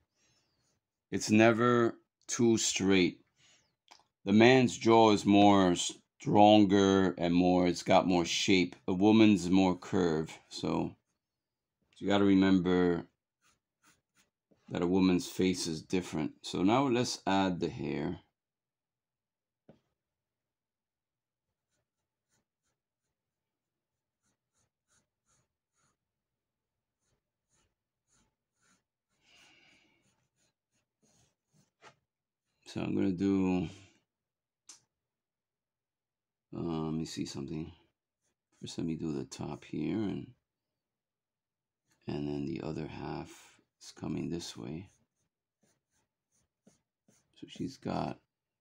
It's never too straight. The man's jaw is more stronger and more. It's got more shape. A woman's more curve. So you got to remember that a woman's face is different. So now let's add the hair. So I'm gonna do, uh, let me see something. First let me do the top here and, and then the other half is coming this way. So she's got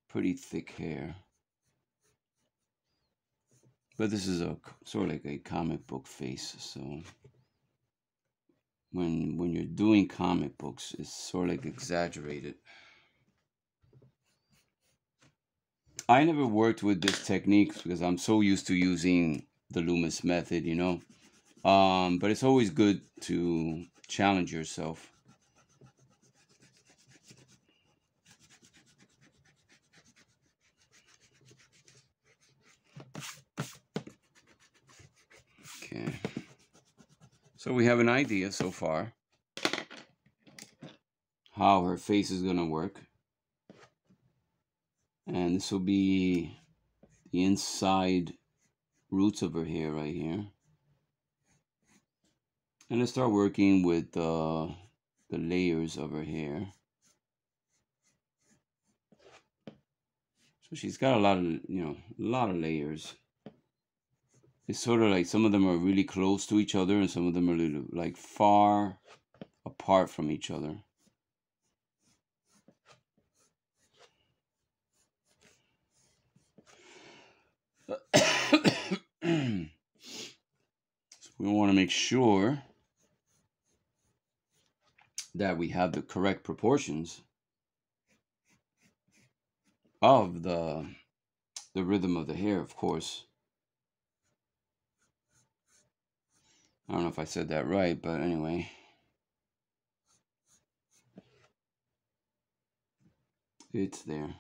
pretty thick hair. But this is a sort of like a comic book face, so when when you're doing comic books, it's sort of like exaggerated. I never worked with this technique because I'm so used to using the Loomis method, you know. Um, but it's always good to challenge yourself. Okay. So we have an idea so far how her face is going to work and this will be the inside roots of her hair right here. And let's start working with uh, the layers of her hair. So she's got a lot of, you know, a lot of layers. It's sort of like some of them are really close to each other and some of them are a little, like far apart from each other. So we want to make sure that we have the correct proportions of the the rhythm of the hair, of course. I don't know if I said that right, but anyway. It's there.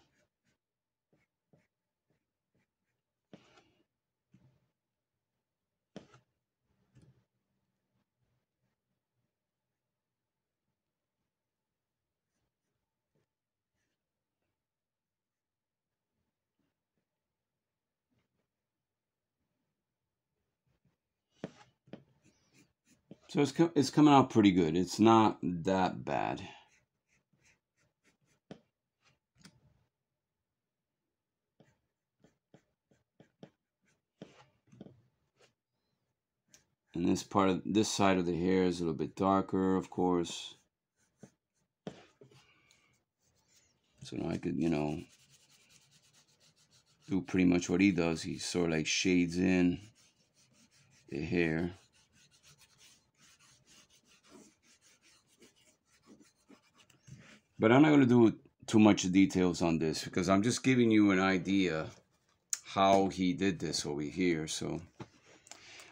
So it's, it's coming out pretty good. It's not that bad. And this part of this side of the hair is a little bit darker, of course. So now I could, you know, do pretty much what he does. He sort of like shades in the hair. But I'm not going to do too much details on this because I'm just giving you an idea how he did this over here. So,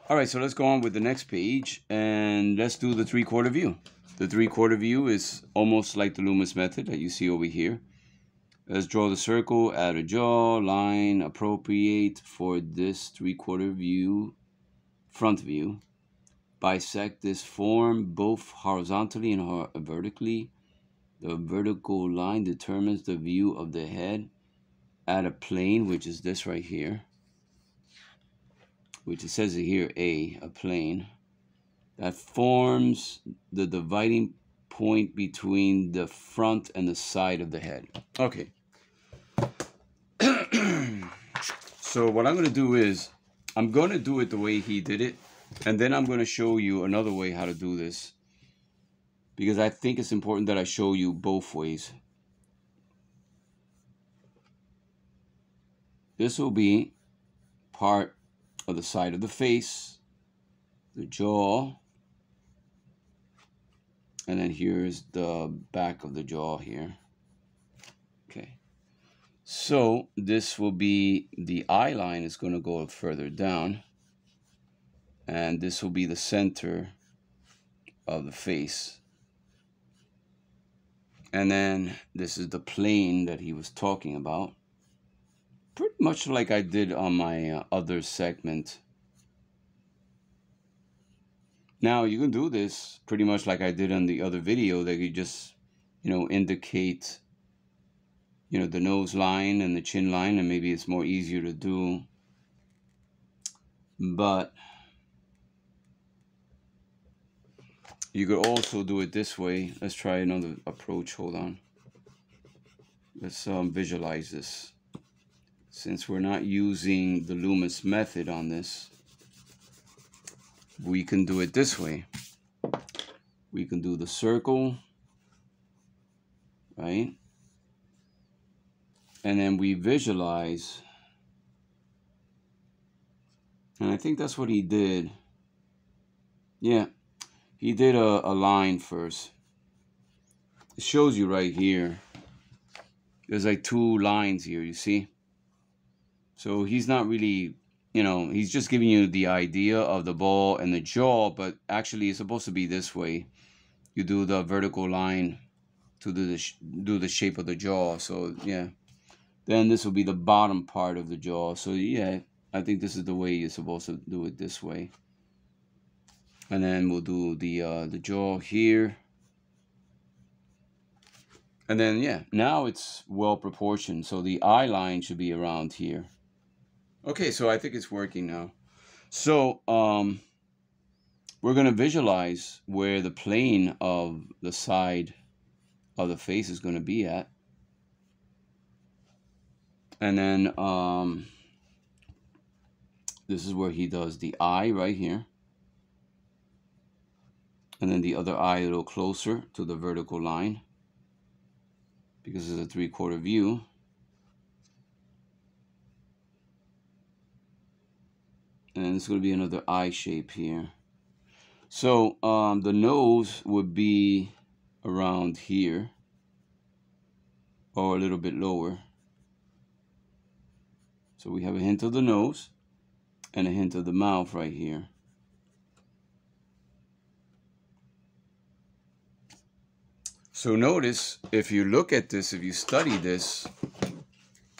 all right, so let's go on with the next page and let's do the three quarter view. The three quarter view is almost like the Loomis method that you see over here. Let's draw the circle, add a jaw, line, appropriate for this three quarter view, front view. Bisect this form both horizontally and vertically the vertical line determines the view of the head at a plane, which is this right here, which it says here A, a plane, that forms the dividing point between the front and the side of the head. Okay. so what I'm going to do is, I'm going to do it the way he did it, and then I'm going to show you another way how to do this because I think it's important that I show you both ways. This will be part of the side of the face, the jaw, and then here's the back of the jaw here. Okay. So this will be the eye line is going to go further down. And this will be the center of the face. And then this is the plane that he was talking about. Pretty much like I did on my uh, other segment. Now you can do this pretty much like I did on the other video that you just, you know, indicate, you know, the nose line and the chin line and maybe it's more easier to do. But You could also do it this way. Let's try another approach. Hold on. Let's um, visualize this. Since we're not using the Loomis method on this, we can do it this way. We can do the circle, right? And then we visualize. And I think that's what he did. Yeah, he did a, a line first. It shows you right here. There's like two lines here, you see? So he's not really, you know, he's just giving you the idea of the ball and the jaw, but actually it's supposed to be this way. You do the vertical line to do the, do the shape of the jaw. So, yeah. Then this will be the bottom part of the jaw. So, yeah, I think this is the way you're supposed to do it this way and then we'll do the uh, the jaw here and then yeah now it's well proportioned so the eye line should be around here Okay, so I think it's working now. So um, we're going to visualize where the plane of the side of the face is going to be at. And then um, this is where he does the eye right here. And then the other eye a little closer to the vertical line because it's a three-quarter view. And it's going to be another eye shape here. So um, the nose would be around here or a little bit lower. So we have a hint of the nose and a hint of the mouth right here. So notice, if you look at this, if you study this,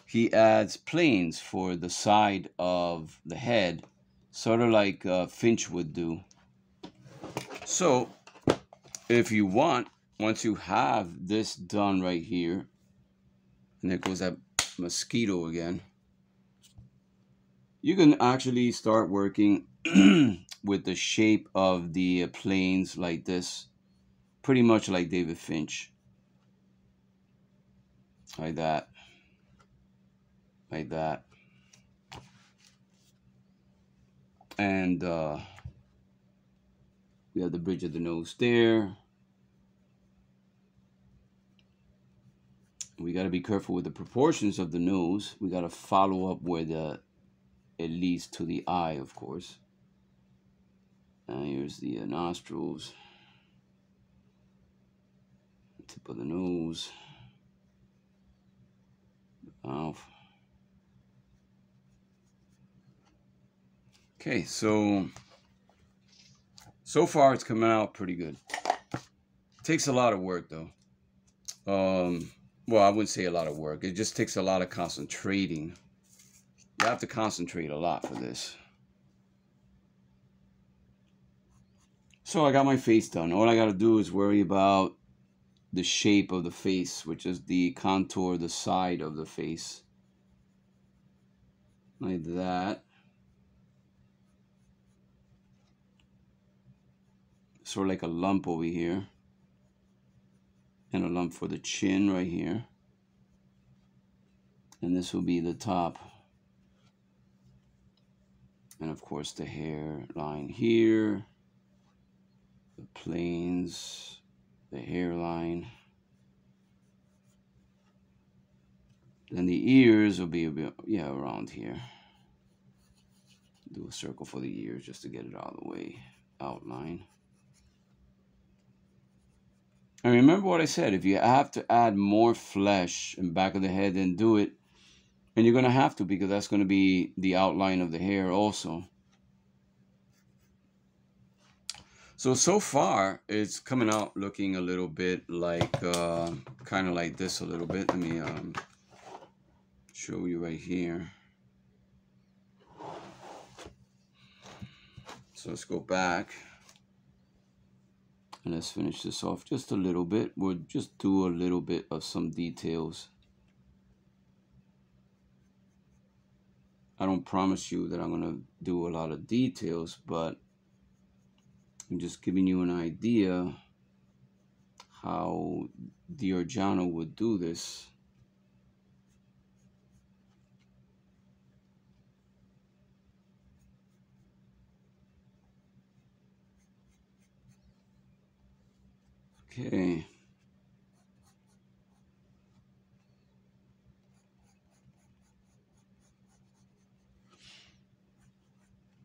he adds planes for the side of the head, sort of like uh, Finch would do. So, if you want, once you have this done right here, and there goes that mosquito again, you can actually start working with the shape of the planes like this pretty much like David Finch. Like that. Like that. And uh, we have the bridge of the nose there. We got to be careful with the proportions of the nose. We got to follow up where the it leads to the eye, of course. And here's the uh, nostrils tip of the nose, the mouth. Okay, so so far it's coming out pretty good. takes a lot of work though. Um, well, I wouldn't say a lot of work. It just takes a lot of concentrating. You have to concentrate a lot for this. So I got my face done. All I got to do is worry about the shape of the face, which is the contour, the side of the face. Like that. Sort of like a lump over here. And a lump for the chin right here. And this will be the top. And of course the hair line here. The planes the hairline. Then the ears will be a bit, yeah, around here. Do a circle for the ears just to get it of the way. Outline. And remember what I said, if you have to add more flesh in back of the head, then do it. And you're going to have to because that's going to be the outline of the hair also. So, so far, it's coming out looking a little bit like, uh, kind of like this a little bit. Let me um, show you right here. So let's go back. And let's finish this off just a little bit. We'll just do a little bit of some details. I don't promise you that I'm going to do a lot of details, but I'm just giving you an idea how Giordano would do this. Okay.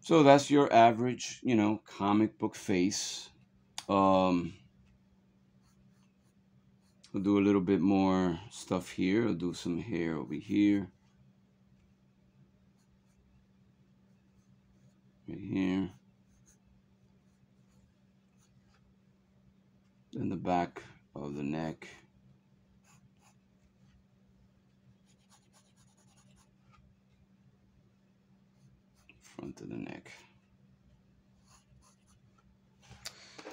So that's your average, you know, comic book face. Um, I'll do a little bit more stuff here. I'll do some hair over here. Right here. Then the back of the neck. Front of the neck.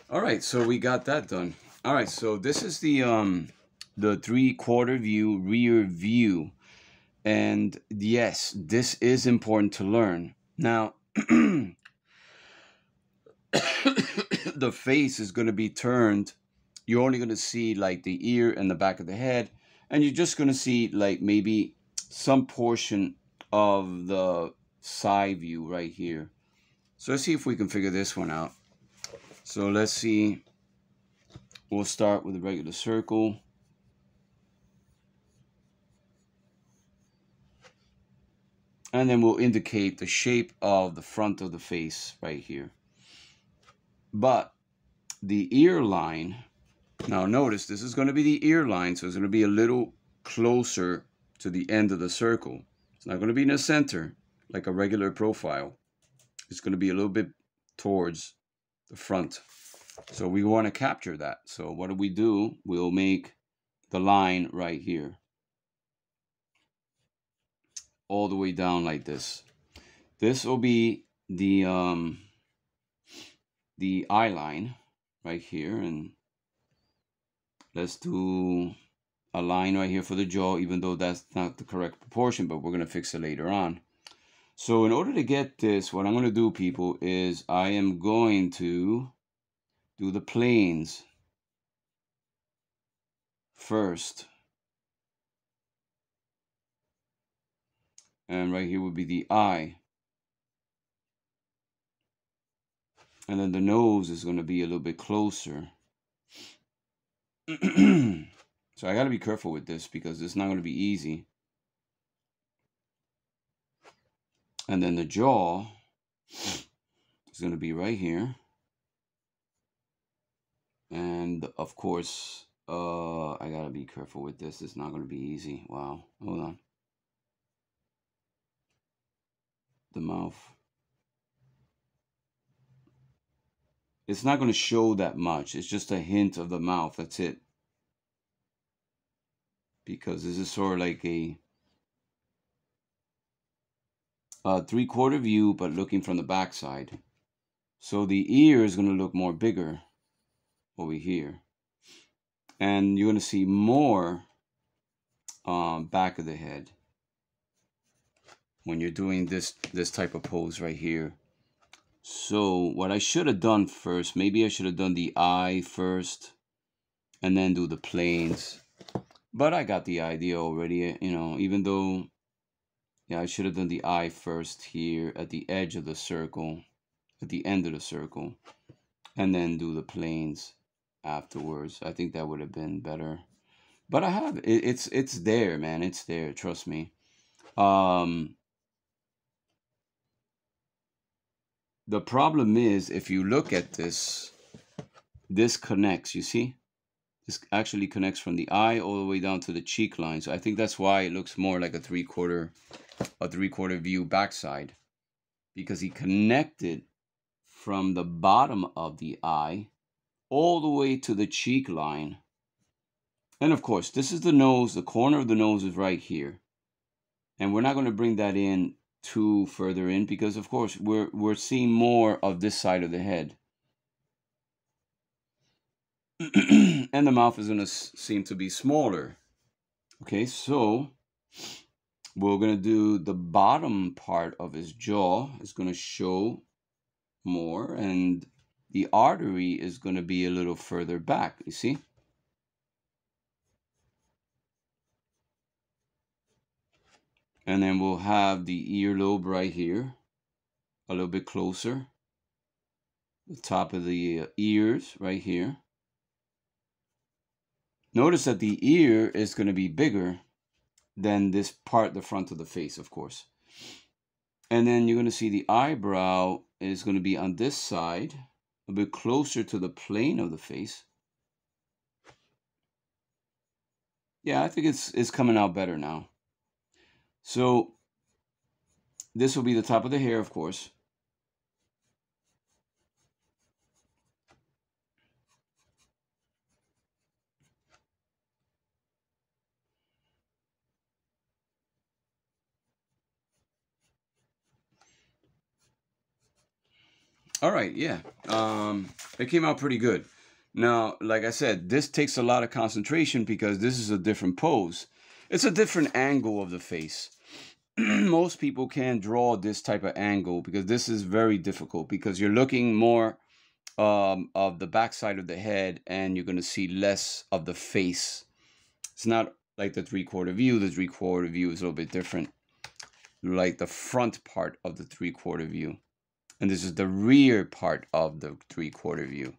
All right, so we got that done. All right, so this is the um the three quarter view rear view. And yes, this is important to learn. Now, the face is going to be turned. You're only going to see like the ear and the back of the head. And you're just going to see like maybe some portion of the side view right here. So let's see if we can figure this one out. So let's see. We'll start with a regular circle. And then we'll indicate the shape of the front of the face right here. But the ear line, now notice this is going to be the ear line, so it's going to be a little closer to the end of the circle. It's not going to be in the center like a regular profile. It's going to be a little bit towards the front. So we want to capture that. So what do we do? We'll make the line right here. All the way down like this. This will be the um, the eye line right here. And let's do a line right here for the jaw, even though that's not the correct proportion, but we're going to fix it later on. So in order to get this, what I'm going to do, people, is I am going to do the planes first. And right here would be the eye. And then the nose is going to be a little bit closer. so I got to be careful with this because it's not going to be easy. And then the jaw is going to be right here. And of course, uh, I gotta be careful with this. It's not gonna be easy. Wow. Hold on. The mouth. It's not gonna show that much. It's just a hint of the mouth. That's it. Because this is sort of like a, a three quarter view, but looking from the backside. So the ear is gonna look more bigger over here. And you're going to see more um, back of the head when you're doing this, this type of pose right here. So what I should have done first, maybe I should have done the eye first and then do the planes. But I got the idea already, you know, even though, yeah, I should have done the eye first here at the edge of the circle, at the end of the circle, and then do the planes afterwards. I think that would have been better. But I have it, it's it's there, man. It's there. Trust me. Um, the problem is if you look at this, this connects. You see, this actually connects from the eye all the way down to the cheek line. So I think that's why it looks more like a three quarter, a three quarter view backside, because he connected from the bottom of the eye all the way to the cheek line. And of course, this is the nose. The corner of the nose is right here. And we're not going to bring that in too further in because, of course, we're, we're seeing more of this side of the head. and the mouth is going to seem to be smaller. Okay, so we're going to do the bottom part of his jaw is going to show more and the artery is going to be a little further back, you see? And then we'll have the earlobe right here, a little bit closer. The top of the uh, ears right here. Notice that the ear is going to be bigger than this part, the front of the face, of course. And then you're going to see the eyebrow is going to be on this side a bit closer to the plane of the face. Yeah, I think it's it's coming out better now. So this will be the top of the hair, of course. All right, yeah. Um, it came out pretty good. Now, like I said, this takes a lot of concentration because this is a different pose. it's a different angle of the face. Most people can't draw this type of angle because this is very difficult because you're looking more um, of the backside of the head and you're going to see less of the face. It's not like the three quarter view. The three quarter view is a little bit different, like the front part of the three quarter view. And this is the rear part of the three quarter view.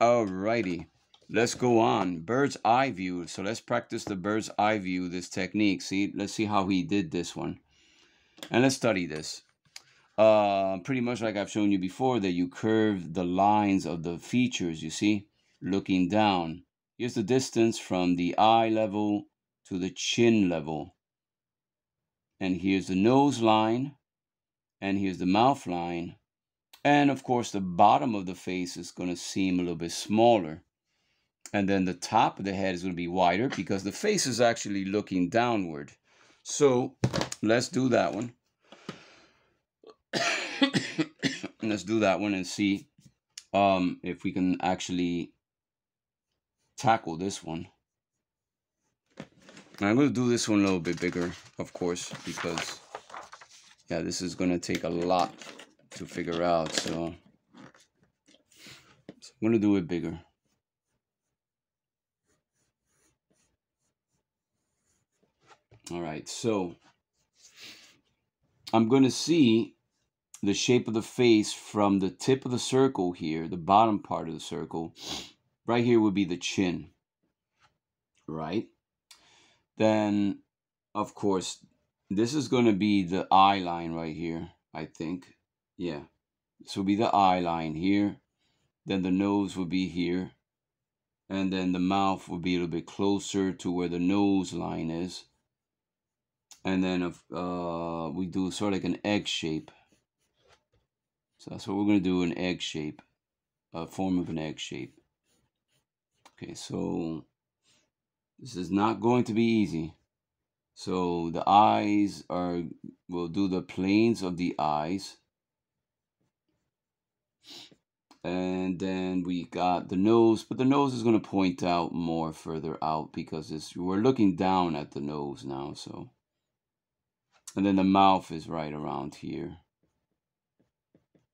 Alrighty, let's go on. Bird's eye view. So let's practice the bird's eye view, this technique. See, let's see how he did this one. And let's study this. Uh, pretty much like I've shown you before that you curve the lines of the features, you see, looking down. Here's the distance from the eye level to the chin level. And here's the nose line. And here's the mouth line. And of course, the bottom of the face is going to seem a little bit smaller. And then the top of the head is going to be wider because the face is actually looking downward. So let's do that one. let's do that one and see um, if we can actually tackle this one. I'm going to do this one a little bit bigger, of course, because, yeah, this is to take a lot to figure out, so, so I'm to do it bigger. All right, so I'm to see the shape of the face from the tip of the circle here, the bottom part of the circle. Right here would be the chin, right? Then, of course, this is going to be the eye line right here, I think. Yeah, this will be the eye line here. Then the nose will be here. And then the mouth will be a little bit closer to where the nose line is and then if uh, we do sort of like an egg shape. So that's what we're going to do, an egg shape, a form of an egg shape. Okay, so this is not going to be easy. So the eyes are, we'll do the planes of the eyes. And then we got the nose, but the nose is going to point out more further out because it's, we're looking down at the nose now, so. And then the mouth is right around here.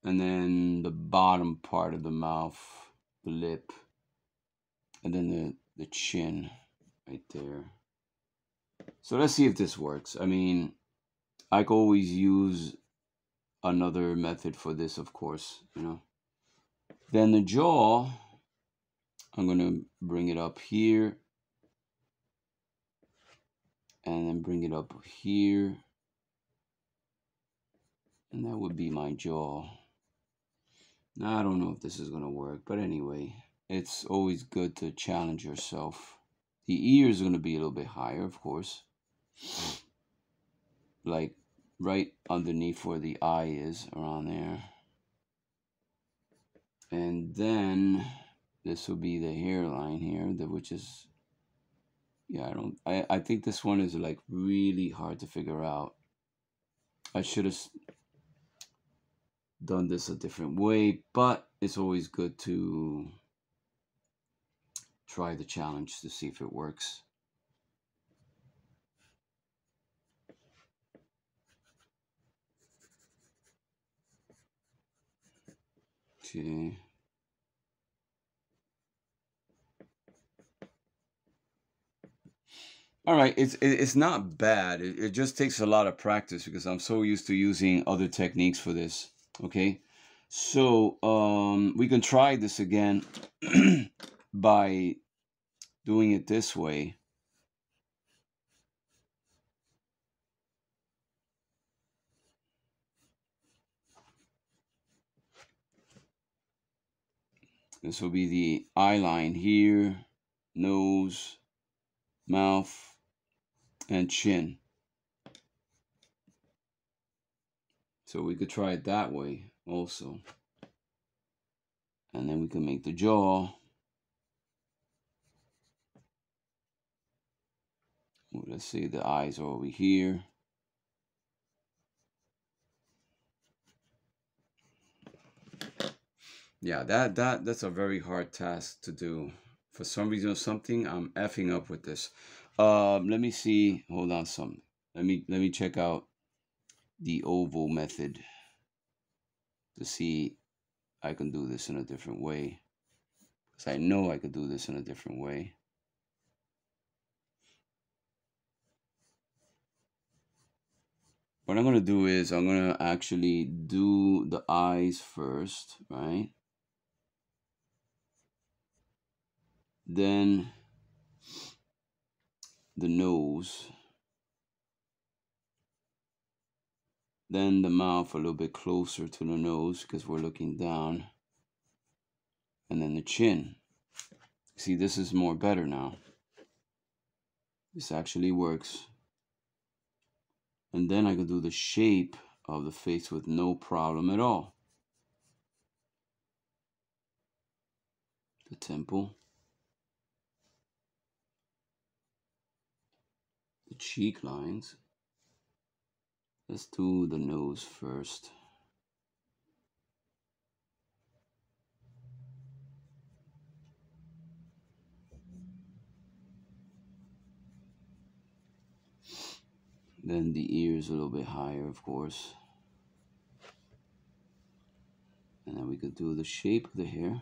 And then the bottom part of the mouth, the lip. And then the, the chin right there. So let's see if this works. I mean, I could always use another method for this, of course, you know. Then the jaw, I'm going to bring it up here. And then bring it up here and that would be my jaw. Now, I don't know if this is going to work, but anyway, it's always good to challenge yourself. The ears are going to be a little bit higher, of course. Like right underneath where the eye is, around there. And then this will be the hairline here, the, which is, yeah, I don't, I, I think this one is like really hard to figure out. I should have done this a different way, but it's always good to try the challenge to see if it works. Okay. All right, it's it's not bad. It, it just takes a lot of practice because I'm so used to using other techniques for this okay so um, we can try this again by doing it this way this will be the eye line here nose mouth and chin So we could try it that way also. And then we can make the jaw. let's see, the eyes are over here. Yeah, that, that that's a very hard task to do. For some reason or something, I'm effing up with this. Um, let me see. Hold on, some. Let me let me check out the oval method to see I can do this in a different way. Because I know I could do this in a different way. What I'm going to do is I'm going to actually do the eyes first, right? Then the nose. Then the mouth a little bit closer to the nose because we're looking down. And then the chin. See, this is more better now. This actually works. And then I can do the shape of the face with no problem at all. The temple. The cheek lines. Let's do the nose first. Then the ears a little bit higher, of course. And then we could do the shape of the hair.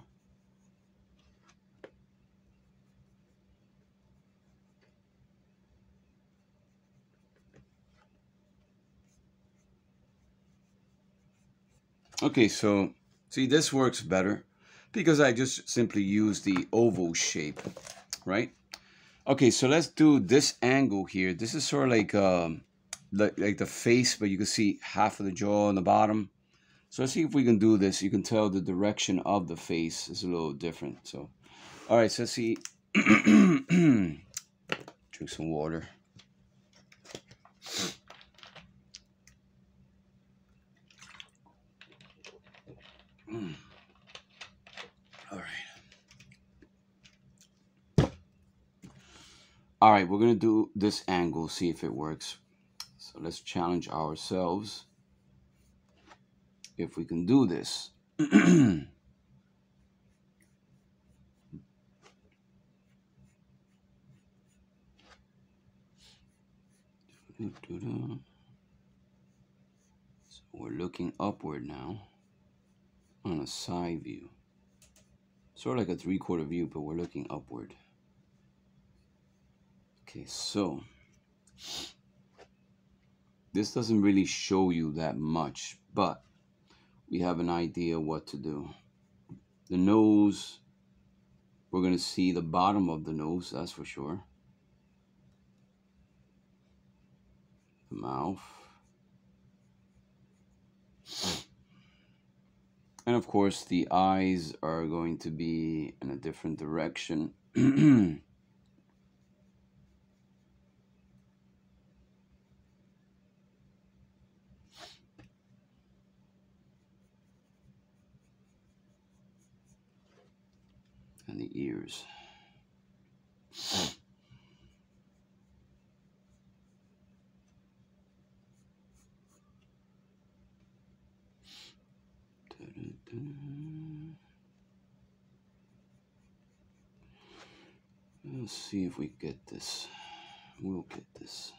Okay, so see this works better because I just simply use the oval shape, right? Okay, so let's do this angle here. This is sort of like um, like, like the face, but you can see half of the jaw on the bottom. So let's see if we can do this. You can tell the direction of the face is a little different. So, all right, so let's see. Drink some water. All right, we're going to do this angle, see if it works. So let's challenge ourselves if we can do this. So we're looking upward now on a side view. Sort of like a three-quarter view, but we're looking upward. Okay, so this doesn't really show you that much, but we have an idea what to do. The nose, we're going to see the bottom of the nose, that's for sure. The mouth. And of course, the eyes are going to be in a different direction. and the ears. Let's see if we get this. We'll get this.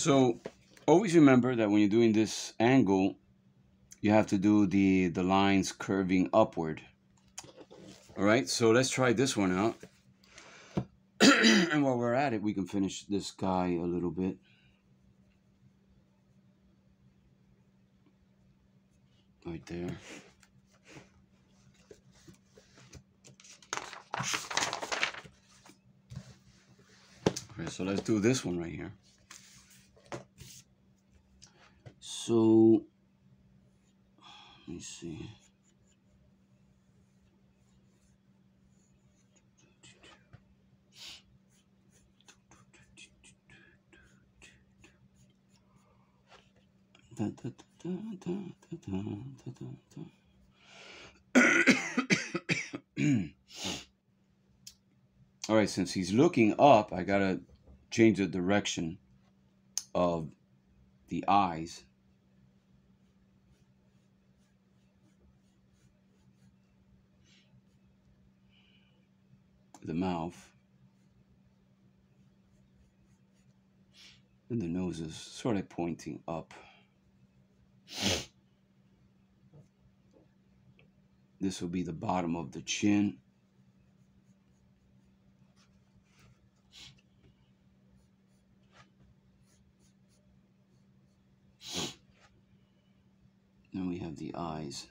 So always remember that when you're doing this angle, you have to do the, the lines curving upward. All right, so let's try this one out. and while we're at it, we can finish this guy a little bit. Right there. Okay, so let's do this one right here. So, let me see. All right, since he's looking up, I gotta change the direction of the eyes the mouth. And the nose is sort of pointing up. This will be the bottom of the chin. Then we have the eyes.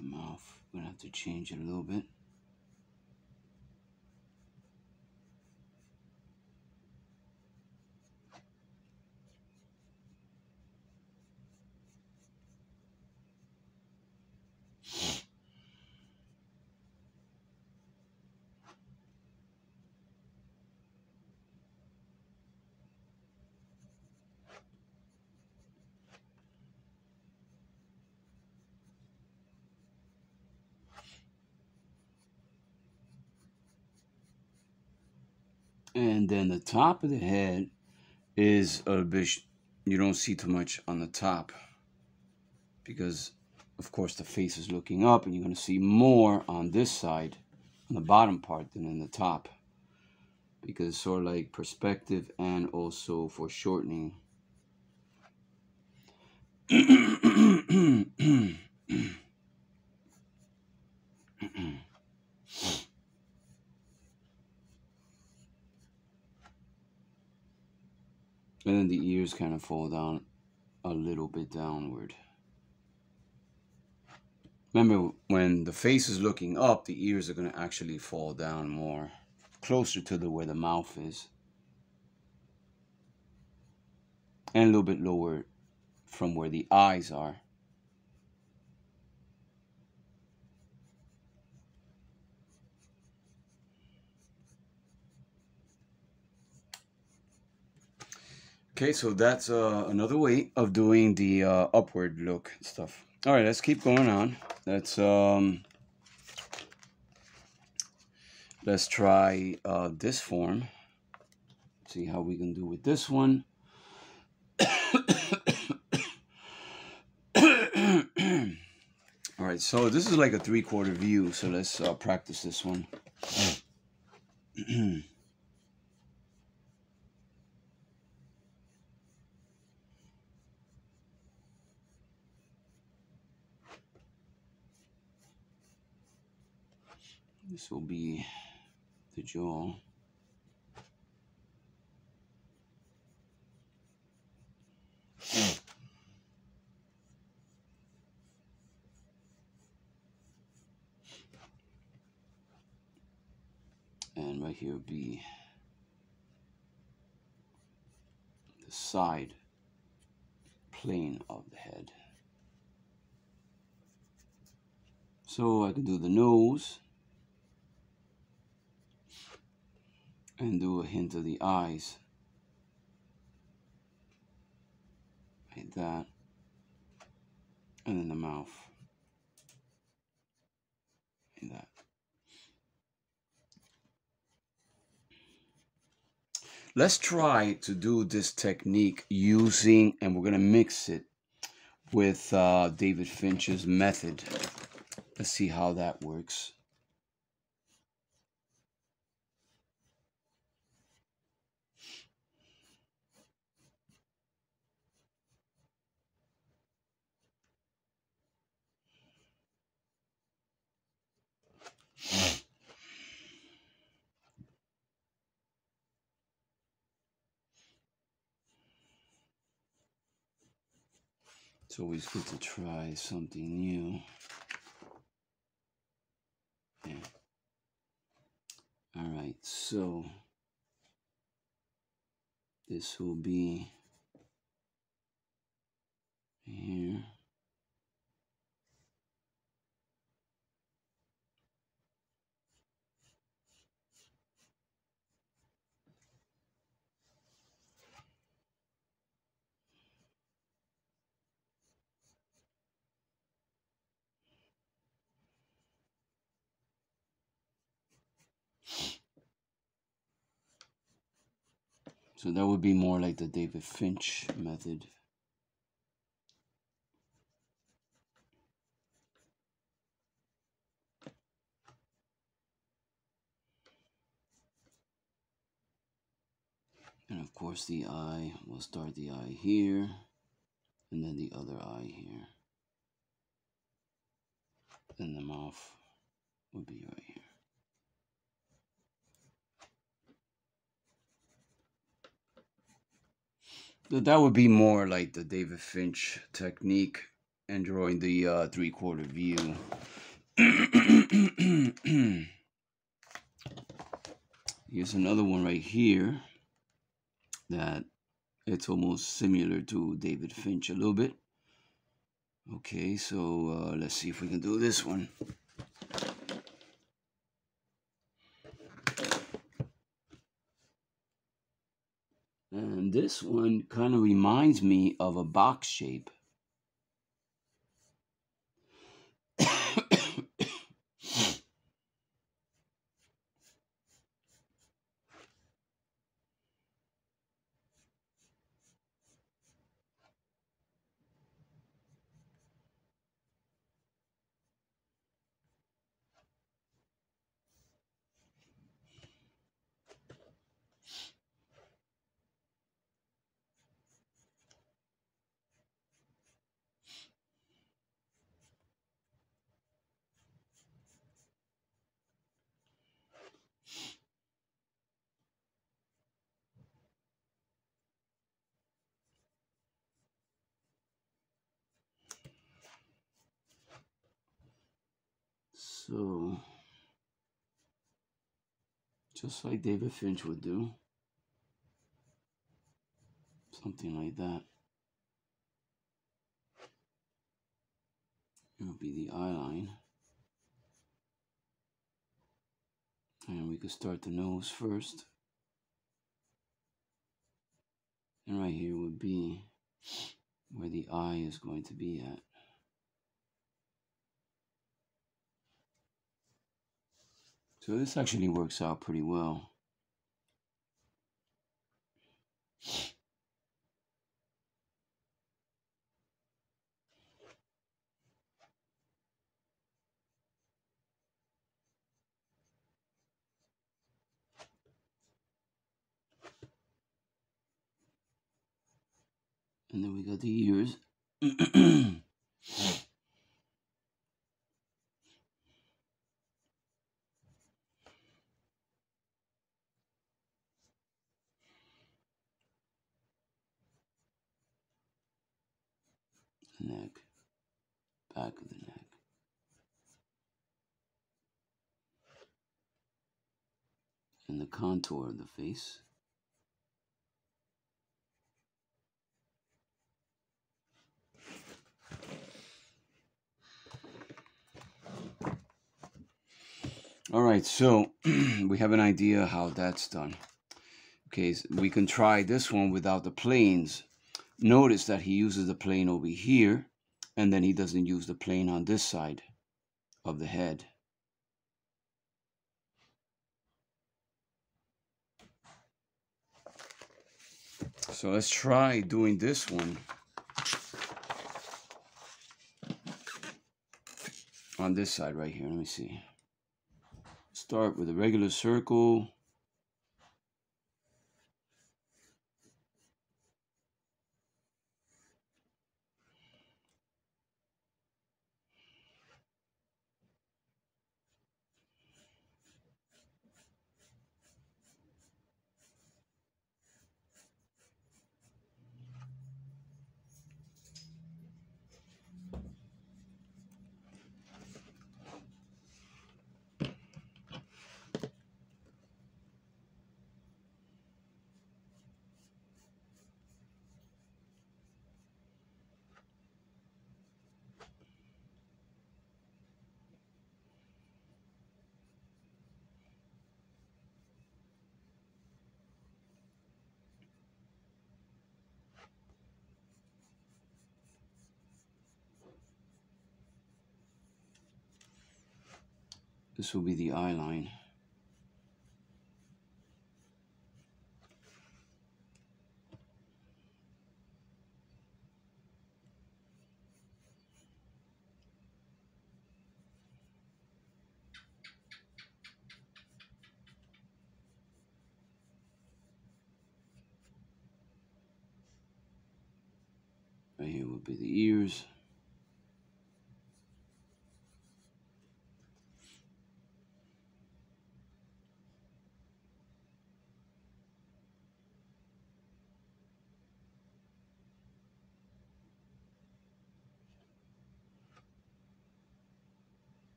The mouth, I'm gonna have to change it a little bit. And then the top of the head is a bit, you don't see too much on the top because, of course, the face is looking up and you're going to see more on this side, on the bottom part, than in the top because it's sort of like perspective and also for And then the ears kind of fall down a little bit downward. Remember, when the face is looking up, the ears are going to actually fall down more, closer to the where the mouth is. And a little bit lower from where the eyes are. Okay, so that's uh, another way of doing the uh, upward look stuff. All right, let's keep going on. Let's um, let's try uh, this form. See how we can do with this one. All right, so this is like a three-quarter view. So let's uh, practice this one. This will be the jaw. And right here will be the side plane of the head. So I can do the nose. And do a hint of the eyes. Like that. And then the mouth. Like that. Let's try to do this technique using and we're going to mix it with uh, David Finch's method. Let's see how that works It's always good to try something new. Yeah. All right, so this will be here. So that would be more like the David Finch method. And of course the eye, we'll start the eye here, and then the other eye here. And the mouth would be right here. That would be more like the David Finch technique and drawing the uh, three-quarter view. Here's another one right here that it's almost similar to David Finch a little bit. Okay, so uh, let's see if we can do this one. And this one kind of reminds me of a box shape. So, just like David Finch would do, something like that. It'll be the eye line. And we could start the nose first. And right here would be where the eye is going to be at. So this actually works out pretty well. And then we got the ears. neck, back of the neck. And the contour of the face. All right, so we have an idea how that's done. Okay, so we can try this one without the planes Notice that he uses the plane over here, and then he doesn't use the plane on this side of the head. So let's try doing this one on this side right here. Let me see. Start with a regular circle. This will be the eye line. Right here would be the ears.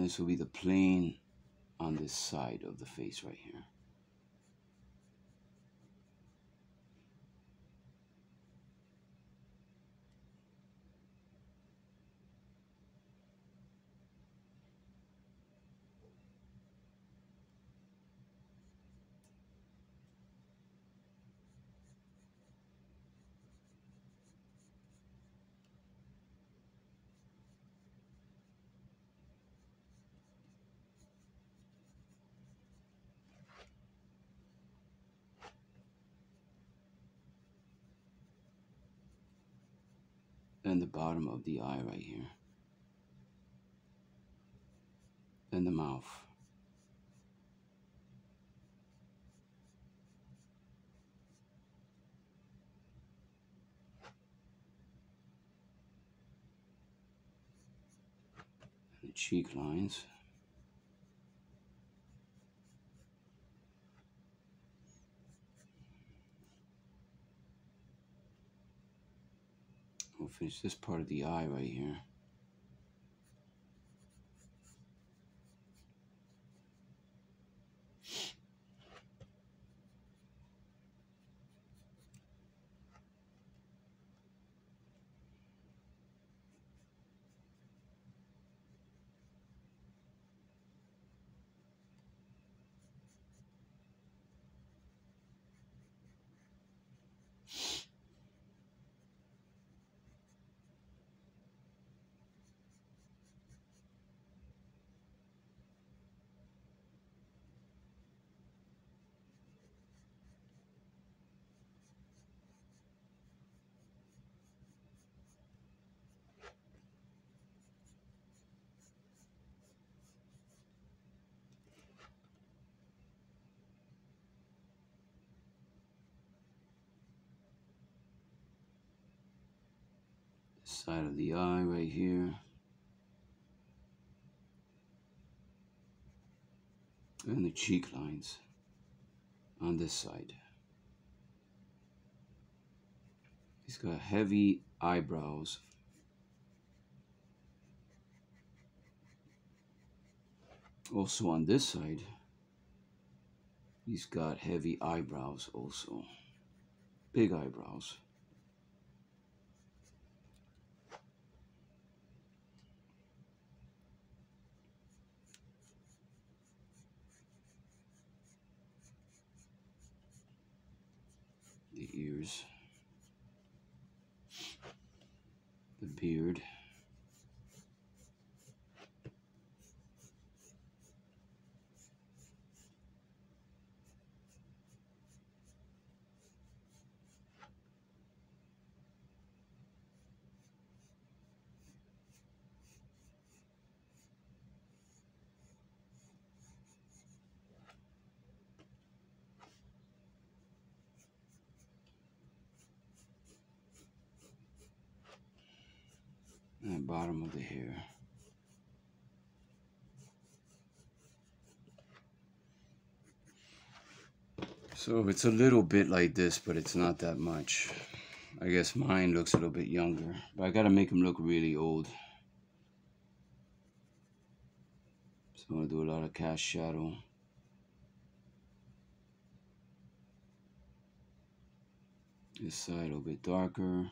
And this will be the plane on this side of the face right here. The bottom of the eye right here. Then the mouth. And the cheek lines. We'll finish this part of the eye right here. Side of the eye right here. And the cheek lines on this side. He's got heavy eyebrows. Also on this side, he's got heavy eyebrows also. Big eyebrows. the ears, the beard. and bottom of the hair. So it's a little bit like this, but it's not that much. I guess mine looks a little bit younger, but I gotta make him look really old. So I'm gonna do a lot of cast shadow. This side a little bit darker.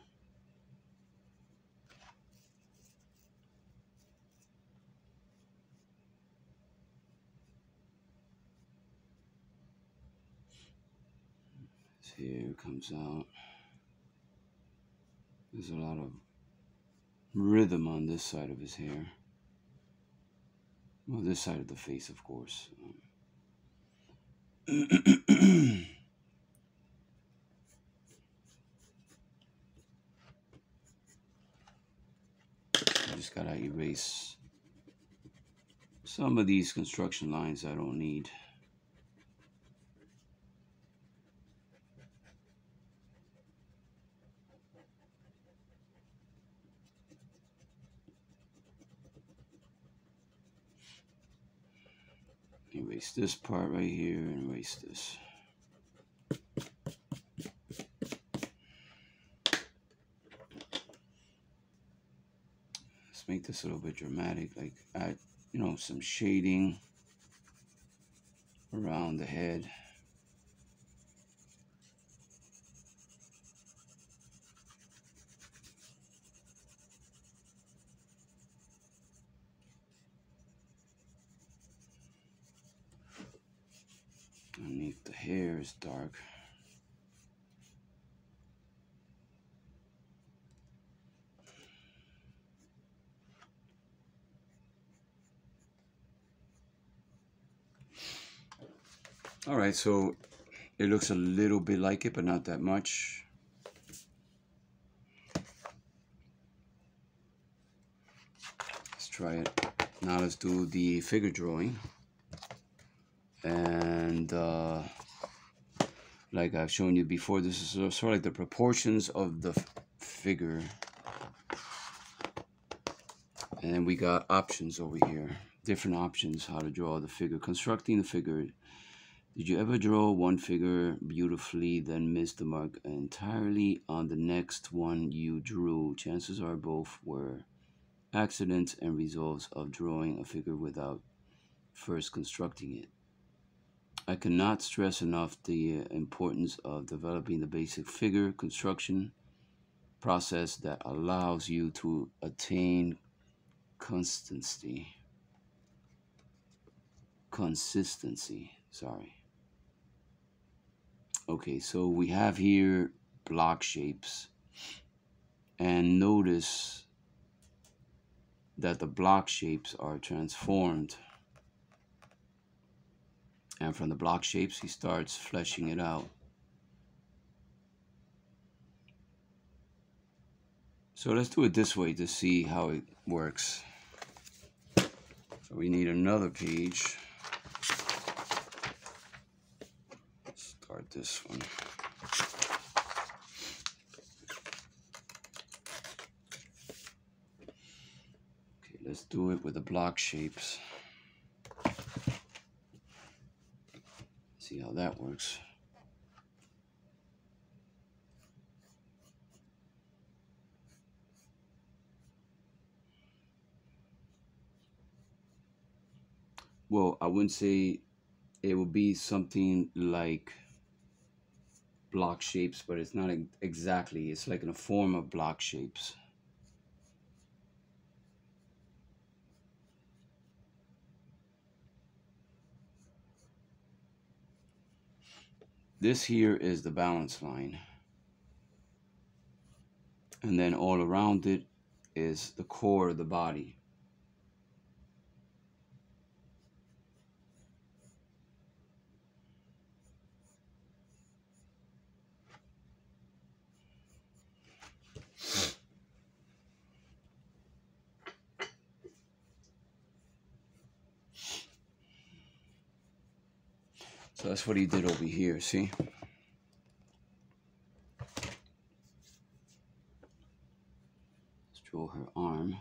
Hair comes out. There's a lot of rhythm on this side of his hair. Well, this side of the face, of course. I just gotta erase some of these construction lines I don't need. Erase this part right here and erase this. Let's make this a little bit dramatic, like add, you know, some shading around the head. Underneath the hair is dark. All right, so it looks a little bit like it, but not that much. Let's try it. Now let's do the figure drawing. And uh, like I've shown you before, this is sort of like the proportions of the figure. And then we got options over here. Different options how to draw the figure. Constructing the figure. Did you ever draw one figure beautifully, then miss the mark entirely on the next one you drew? Chances are both were accidents and results of drawing a figure without first constructing it. I cannot stress enough the uh, importance of developing the basic figure construction process that allows you to attain consistency. Consistency, sorry. Okay, so we have here block shapes. And notice that the block shapes are transformed. And from the block shapes, he starts fleshing it out. So let's do it this way to see how it works. So we need another page. Start this one. Okay, let's do it with the block shapes. See how that works. well, I wouldn't say it would be something like block shapes, but it's not exactly. It's like in a form of block shapes. This here is the balance line. And then all around it is the core of the body. So that's what he did over here, see? Let's draw her arm.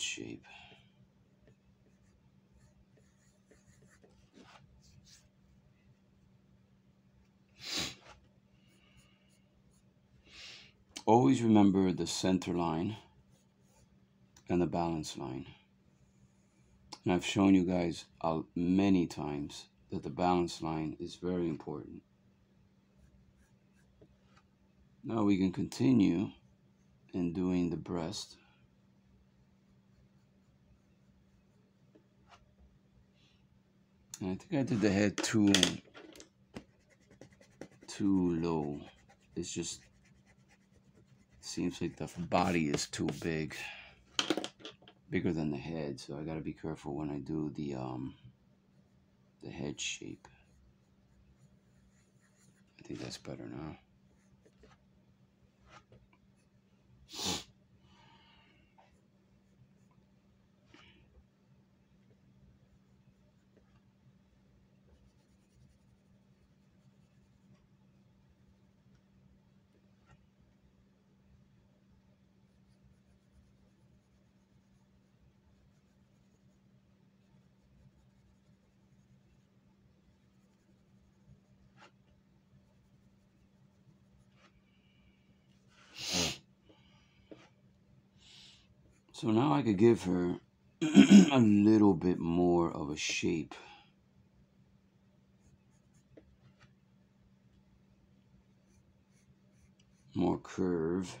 Shape. Always remember the center line and the balance line. And I've shown you guys uh, many times that the balance line is very important. Now we can continue in doing the breast. I think I did the head too too low. it's just seems like the body is too big bigger than the head. So I got to be careful when I do the um the head shape. I think that's better now So now I could give her a little bit more of a shape. More curve.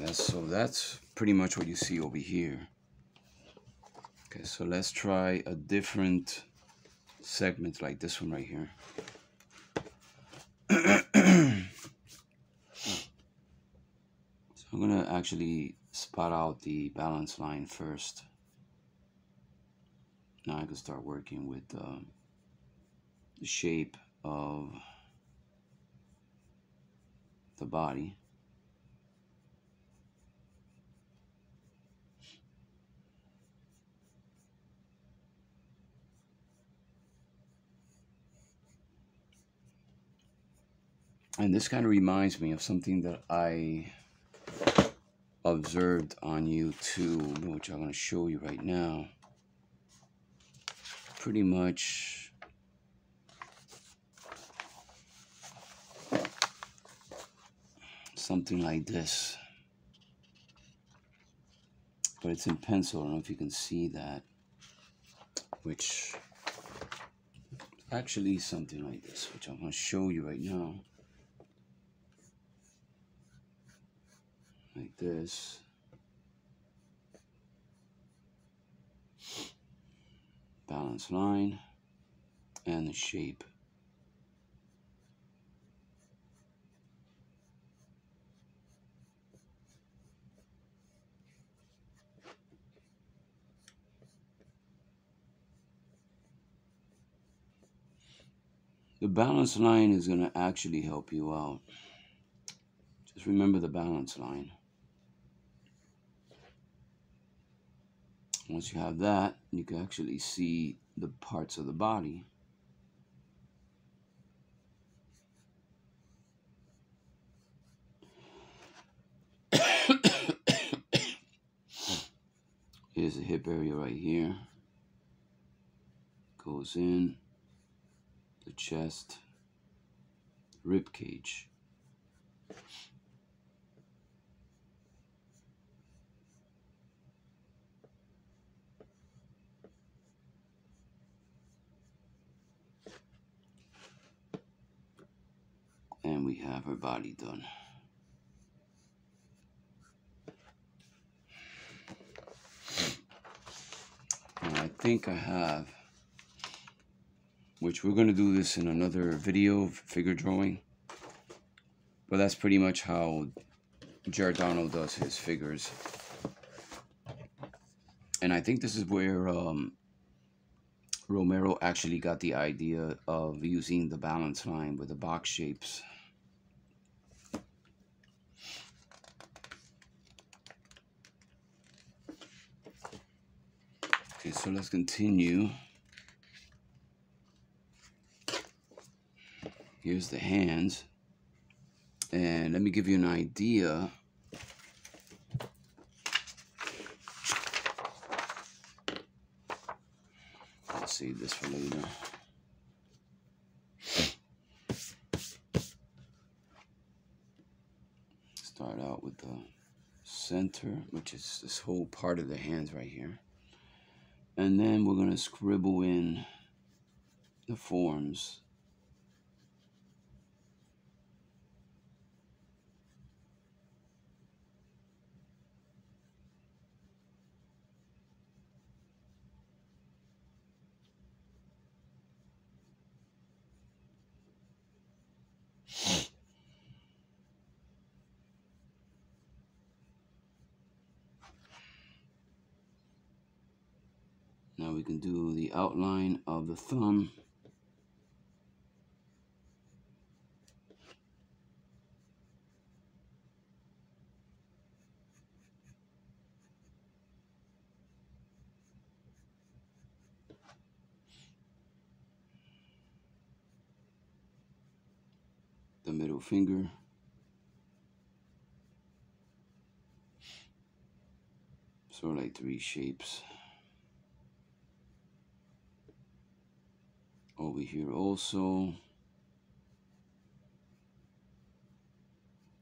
That's so that's pretty much what you see over here. Okay, so let's try a different segment like this one right here. so I'm gonna actually spot out the balance line first. Now I can start working with uh, the shape of the body. And this kind of reminds me of something that I observed on YouTube, which I'm going to show you right now. Pretty much something like this. But it's in pencil. I don't know if you can see that. Which actually something like this, which I'm going to show you right now. Like this. Balance line and the shape. The balance line is going to actually help you out. Just remember the balance line. Once you have that, you can actually see the parts of the body. Here's the hip area right here. Goes in the chest, rib cage. And we have her body done. And I think I have which we're going to do this in another video of figure drawing. But that's pretty much how Giordano does his figures. And I think this is where um, Romero actually got the idea of using the balance line with the box shapes. Okay, so let's continue. Here's the hands. And let me give you an idea. I'll save this for later. Start out with the center, which is this whole part of the hands right here. And then we're going to scribble in the forms Now we can do the outline of the thumb. The middle finger. So like three shapes. Over here also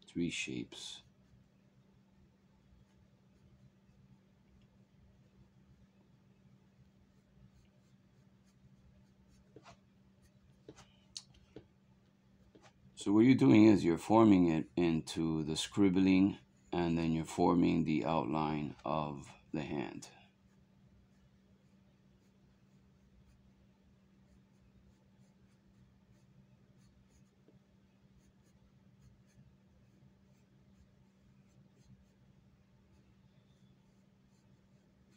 three shapes So what you're doing is you're forming it into the scribbling and then you're forming the outline of the hand.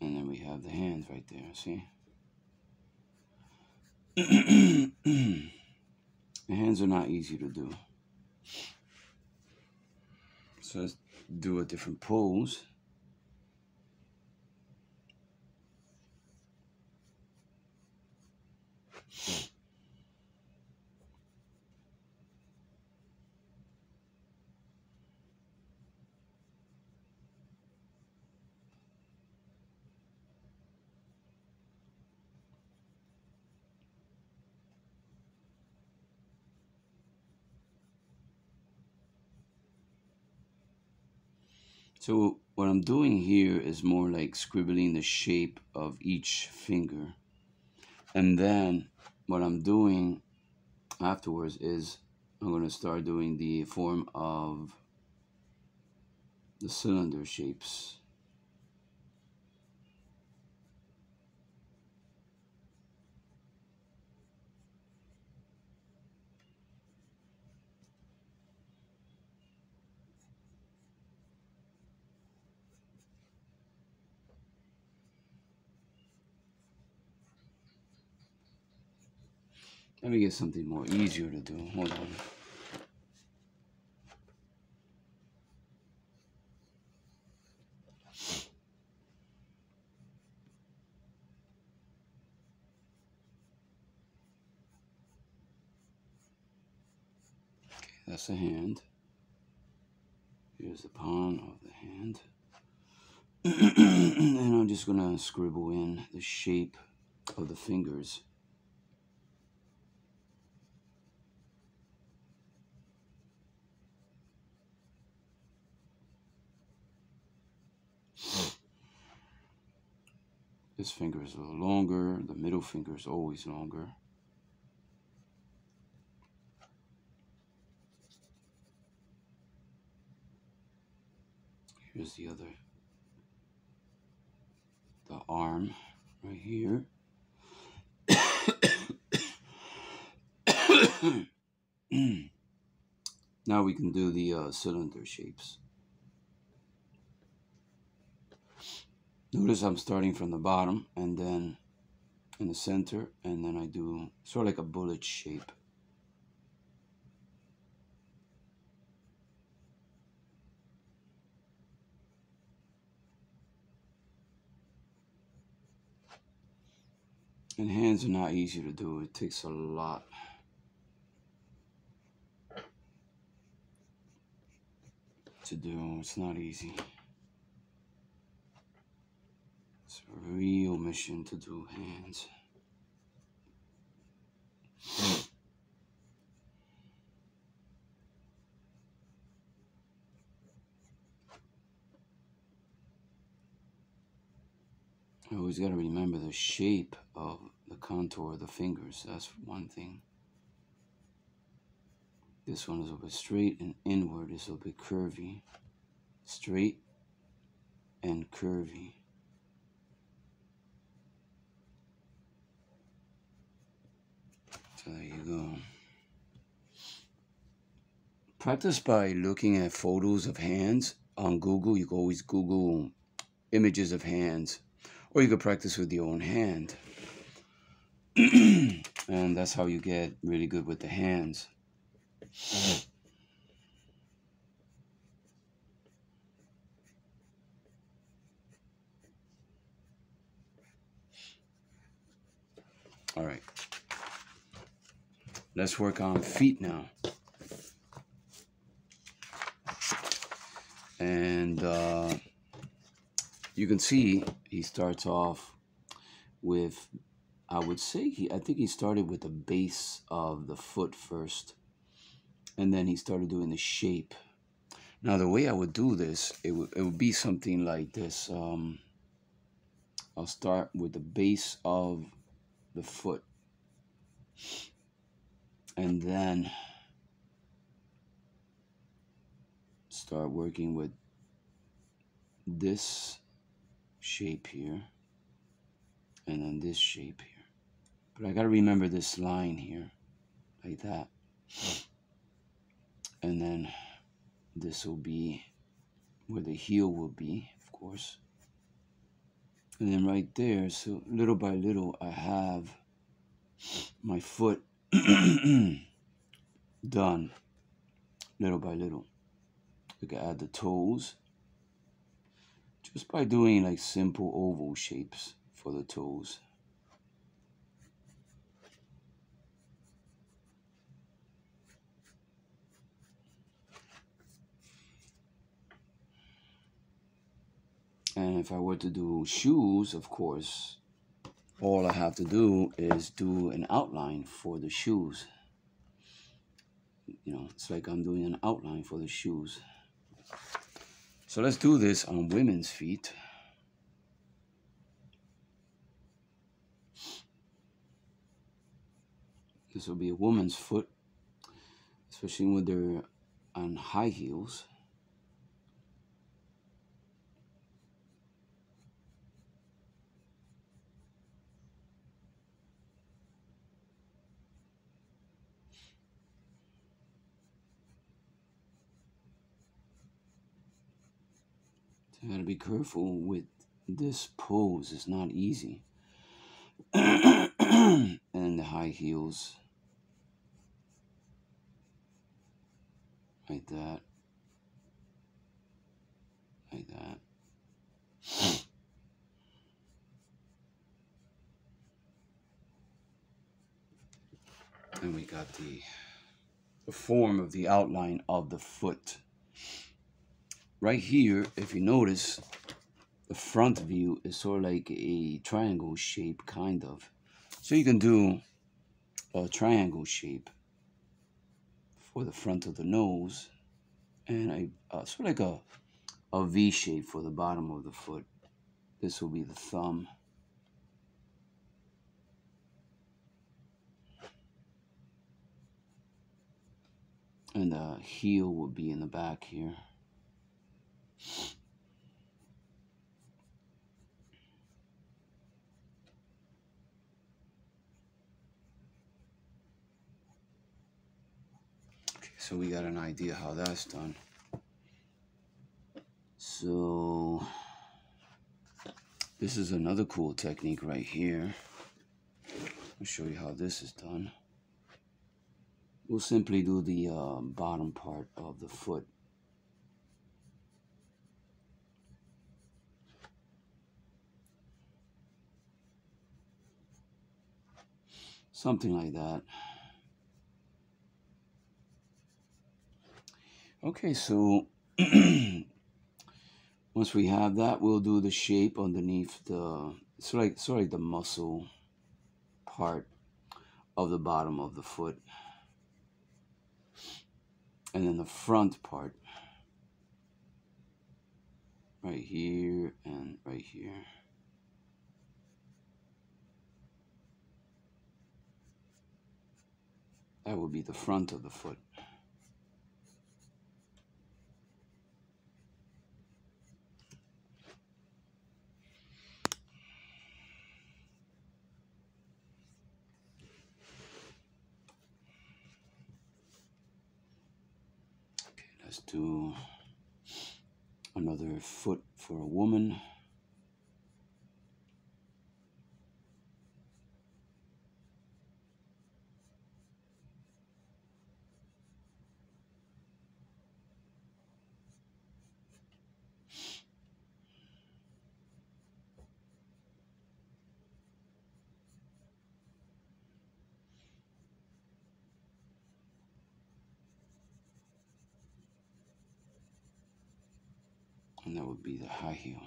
And then we have the hands right there, see? the hands are not easy to do. So let's do a different pose. So what I'm doing here is more like scribbling the shape of each finger. And then what I'm doing afterwards is I'm going to start doing the form of the cylinder shapes. Let me get something more easier to do. Hold on. Okay, that's a hand. Here's the palm of the hand. and I'm just going to scribble in the shape of the fingers. This finger is a little longer. The middle finger is always longer. Here's the other, the arm right here. now we can do the uh, cylinder shapes. Notice I'm starting from the bottom and then in the center and then I do sort of like a bullet shape. And hands are not easy to do. It takes a lot. to do. It's not easy. It's a real mission to do hands. I always got to remember the shape of the contour of the fingers. That's one thing. This one is a bit straight and inward is a bit curvy. Straight and curvy. So there you go. Practice by looking at photos of hands on Google. You can always Google images of hands, or you can practice with your own hand. and that's how you get really good with the hands. All right. Let's work on feet now. And uh, you can see he starts off with, I would say, he, I think he started with the base of the foot first and then he started doing the shape. Now the way I would do this, it would it would be something like this. Um, I'll start with the base of the foot, and then start working with this shape here, and then this shape here. But I gotta remember this line here, like that and then this will be where the heel will be of course and then right there so little by little I have my foot done little by little. I can add the toes just by doing like simple oval shapes for the toes. And if I were to do shoes, of course, all I have to do is do an outline for the shoes. You know, it's like I'm doing an outline for the shoes. So let's do this on women's feet. This will be a woman's foot, especially when they're on high heels. Gotta be careful with this pose, it's not easy. and the high heels. Like that. Like that. and we got the, the form of the outline of the foot right here, if you notice, the front view is sort of like a triangle shape, kind of. So you can do a triangle shape for the front of the nose and a uh, sort of like a, a V shape for the bottom of the foot. This will be the thumb. And the heel will be in the back here. Okay, so we got an idea how that's done. So This is another cool technique right here. I'll show you how this is done. We'll simply do the uh, bottom part of the foot. Something like that. Okay, so once we have that, we'll do the shape underneath the, it's like, sort of like the muscle part of the bottom of the foot. And then the front part. Right here and right here. That would be the front of the foot. Okay, Let's do another foot for a woman. Would be the high heel.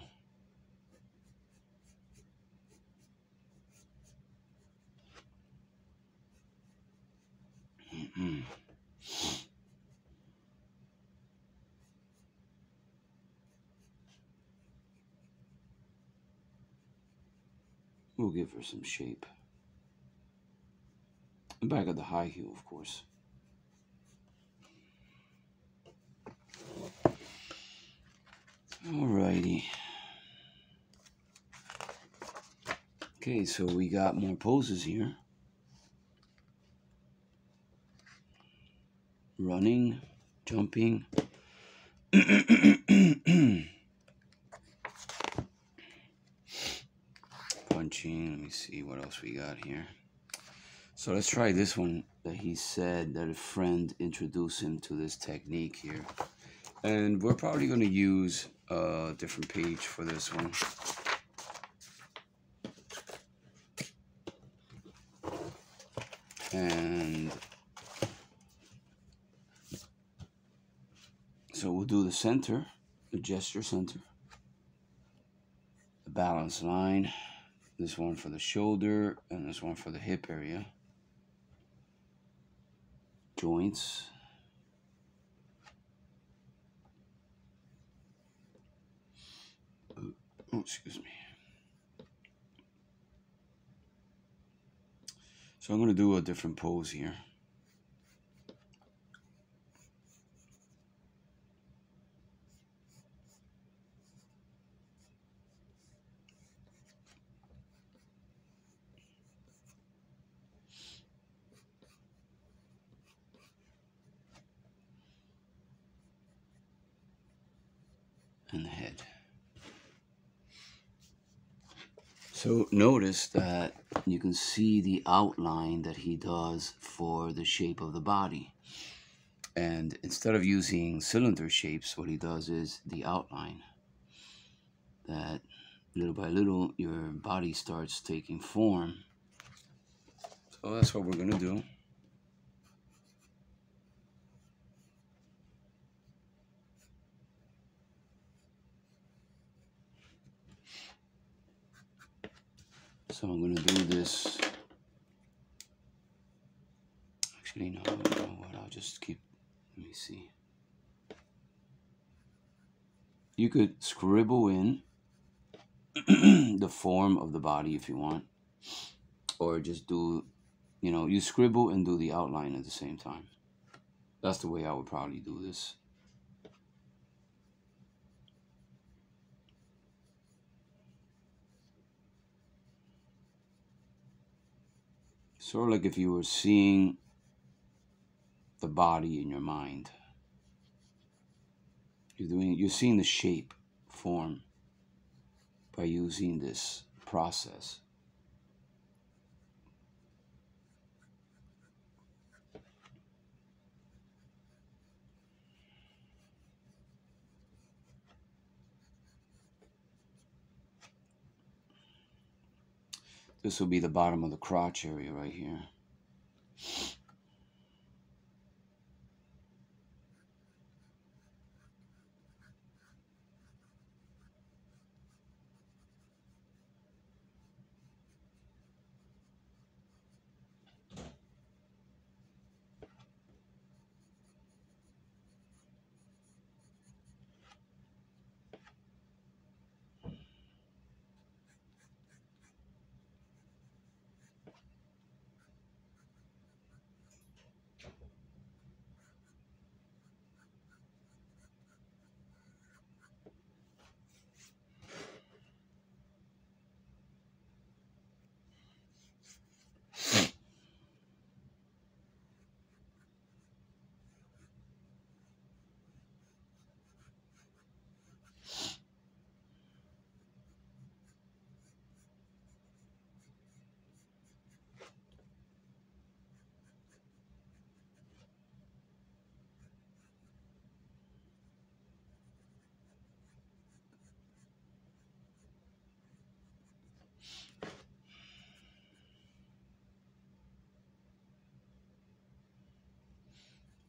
We'll give her some shape. Back of the high heel, of course. Alrighty. Okay, so we got more poses here. Running, jumping. Punching. Let me see what else we got here. So let's try this one that he said that a friend introduced him to this technique here. And we're probably going to use a different page for this one. And so we'll do the center, the gesture center, the balance line, this one for the shoulder, and this one for the hip area, joints, Oh, excuse me. So I'm going to do a different pose here. and the head. So notice that you can see the outline that he does for the shape of the body. And instead of using cylinder shapes, what he does is the outline. That little by little, your body starts taking form. So that's what we're going to do. So I'm going to do this. Actually, no, you know what? I'll just keep. Let me see. You could scribble in the form of the body if you want, or just do, you know, you scribble and do the outline at the same time. That's the way I would probably do this. Sort of like if you were seeing the body in your mind. You're doing you're seeing the shape, form. by using this process. This will be the bottom of the crotch area right here.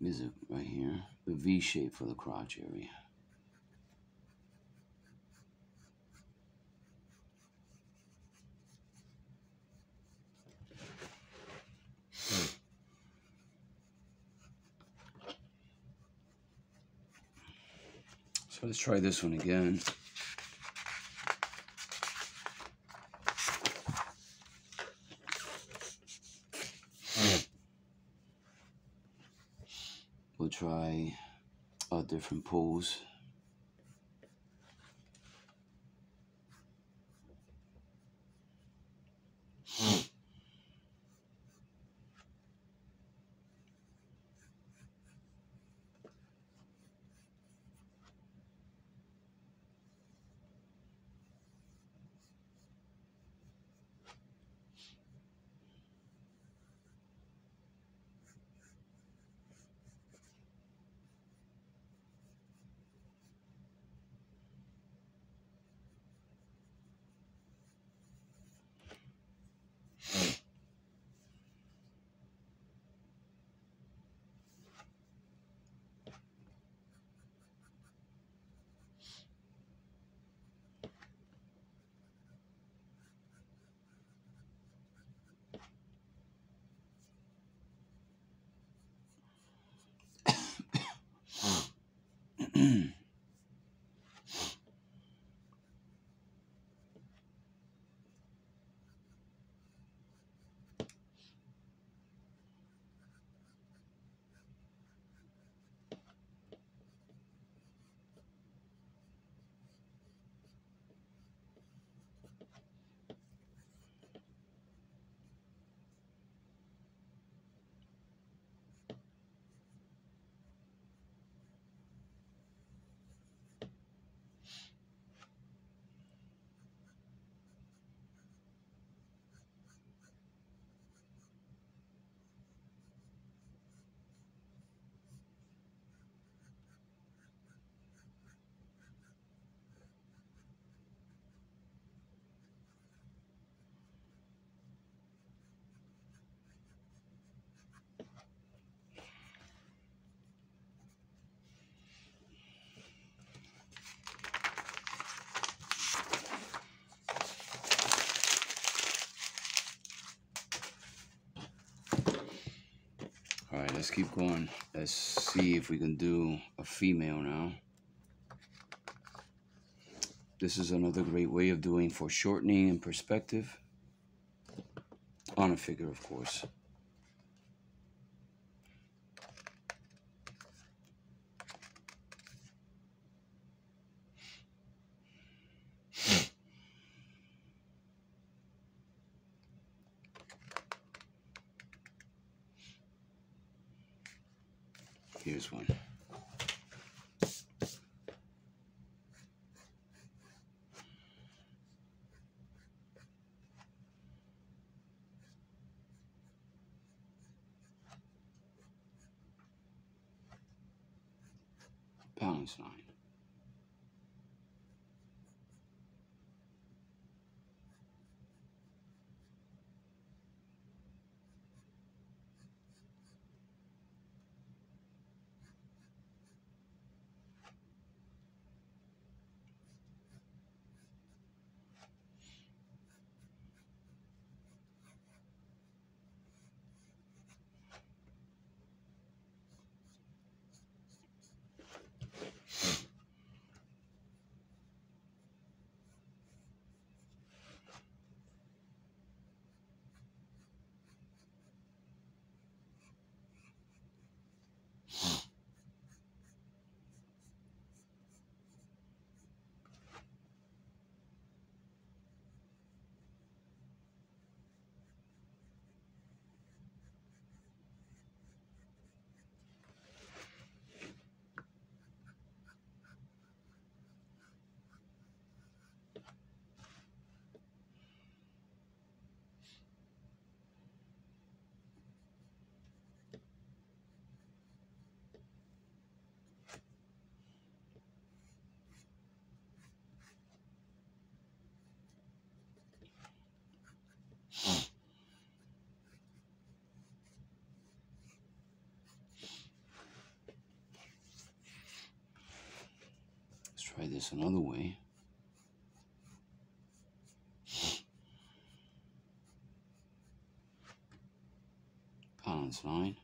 Is it right here? The V shape for the crotch area. So let's try this one again. Try a different pose. Let's keep going. Let's see if we can do a female now. This is another great way of doing foreshortening and perspective on a figure, of course. Here's one. Try this another way. Balance line.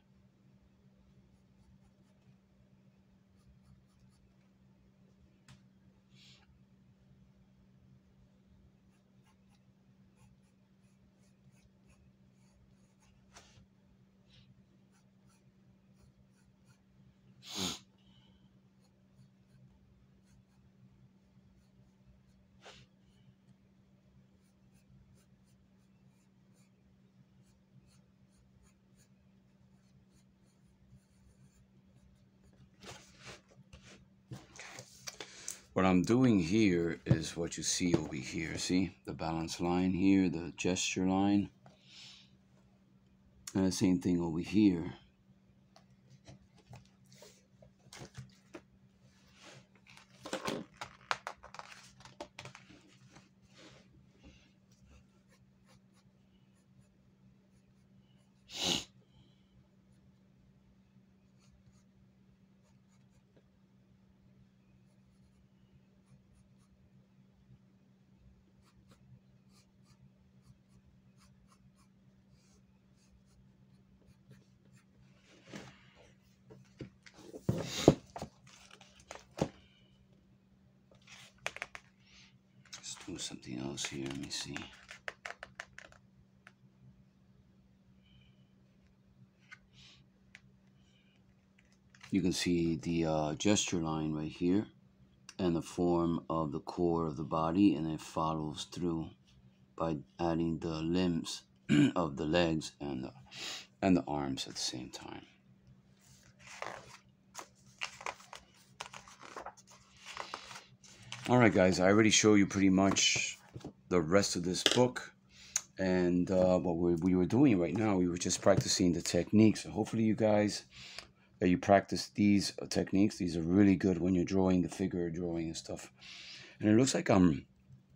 What I'm doing here is what you see over here. See the balance line here, the gesture line. And the same thing over here. Let's do something else here. Let me see. You can see the uh, gesture line right here and the form of the core of the body and it follows through by adding the limbs of the legs and the, and the arms at the same time. All right, guys, I already show you pretty much the rest of this book. And uh, what we, we were doing right now, we were just practicing the techniques. Hopefully you guys, you practice these uh, techniques. These are really good when you're drawing the figure drawing and stuff. And it looks like I'm,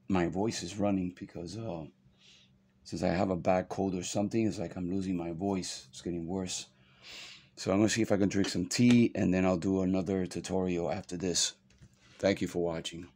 my voice is running because uh, since I have a bad cold or something, it's like I'm losing my voice. It's getting worse. So I'm going to see if I can drink some tea and then I'll do another tutorial after this. Thank you for watching.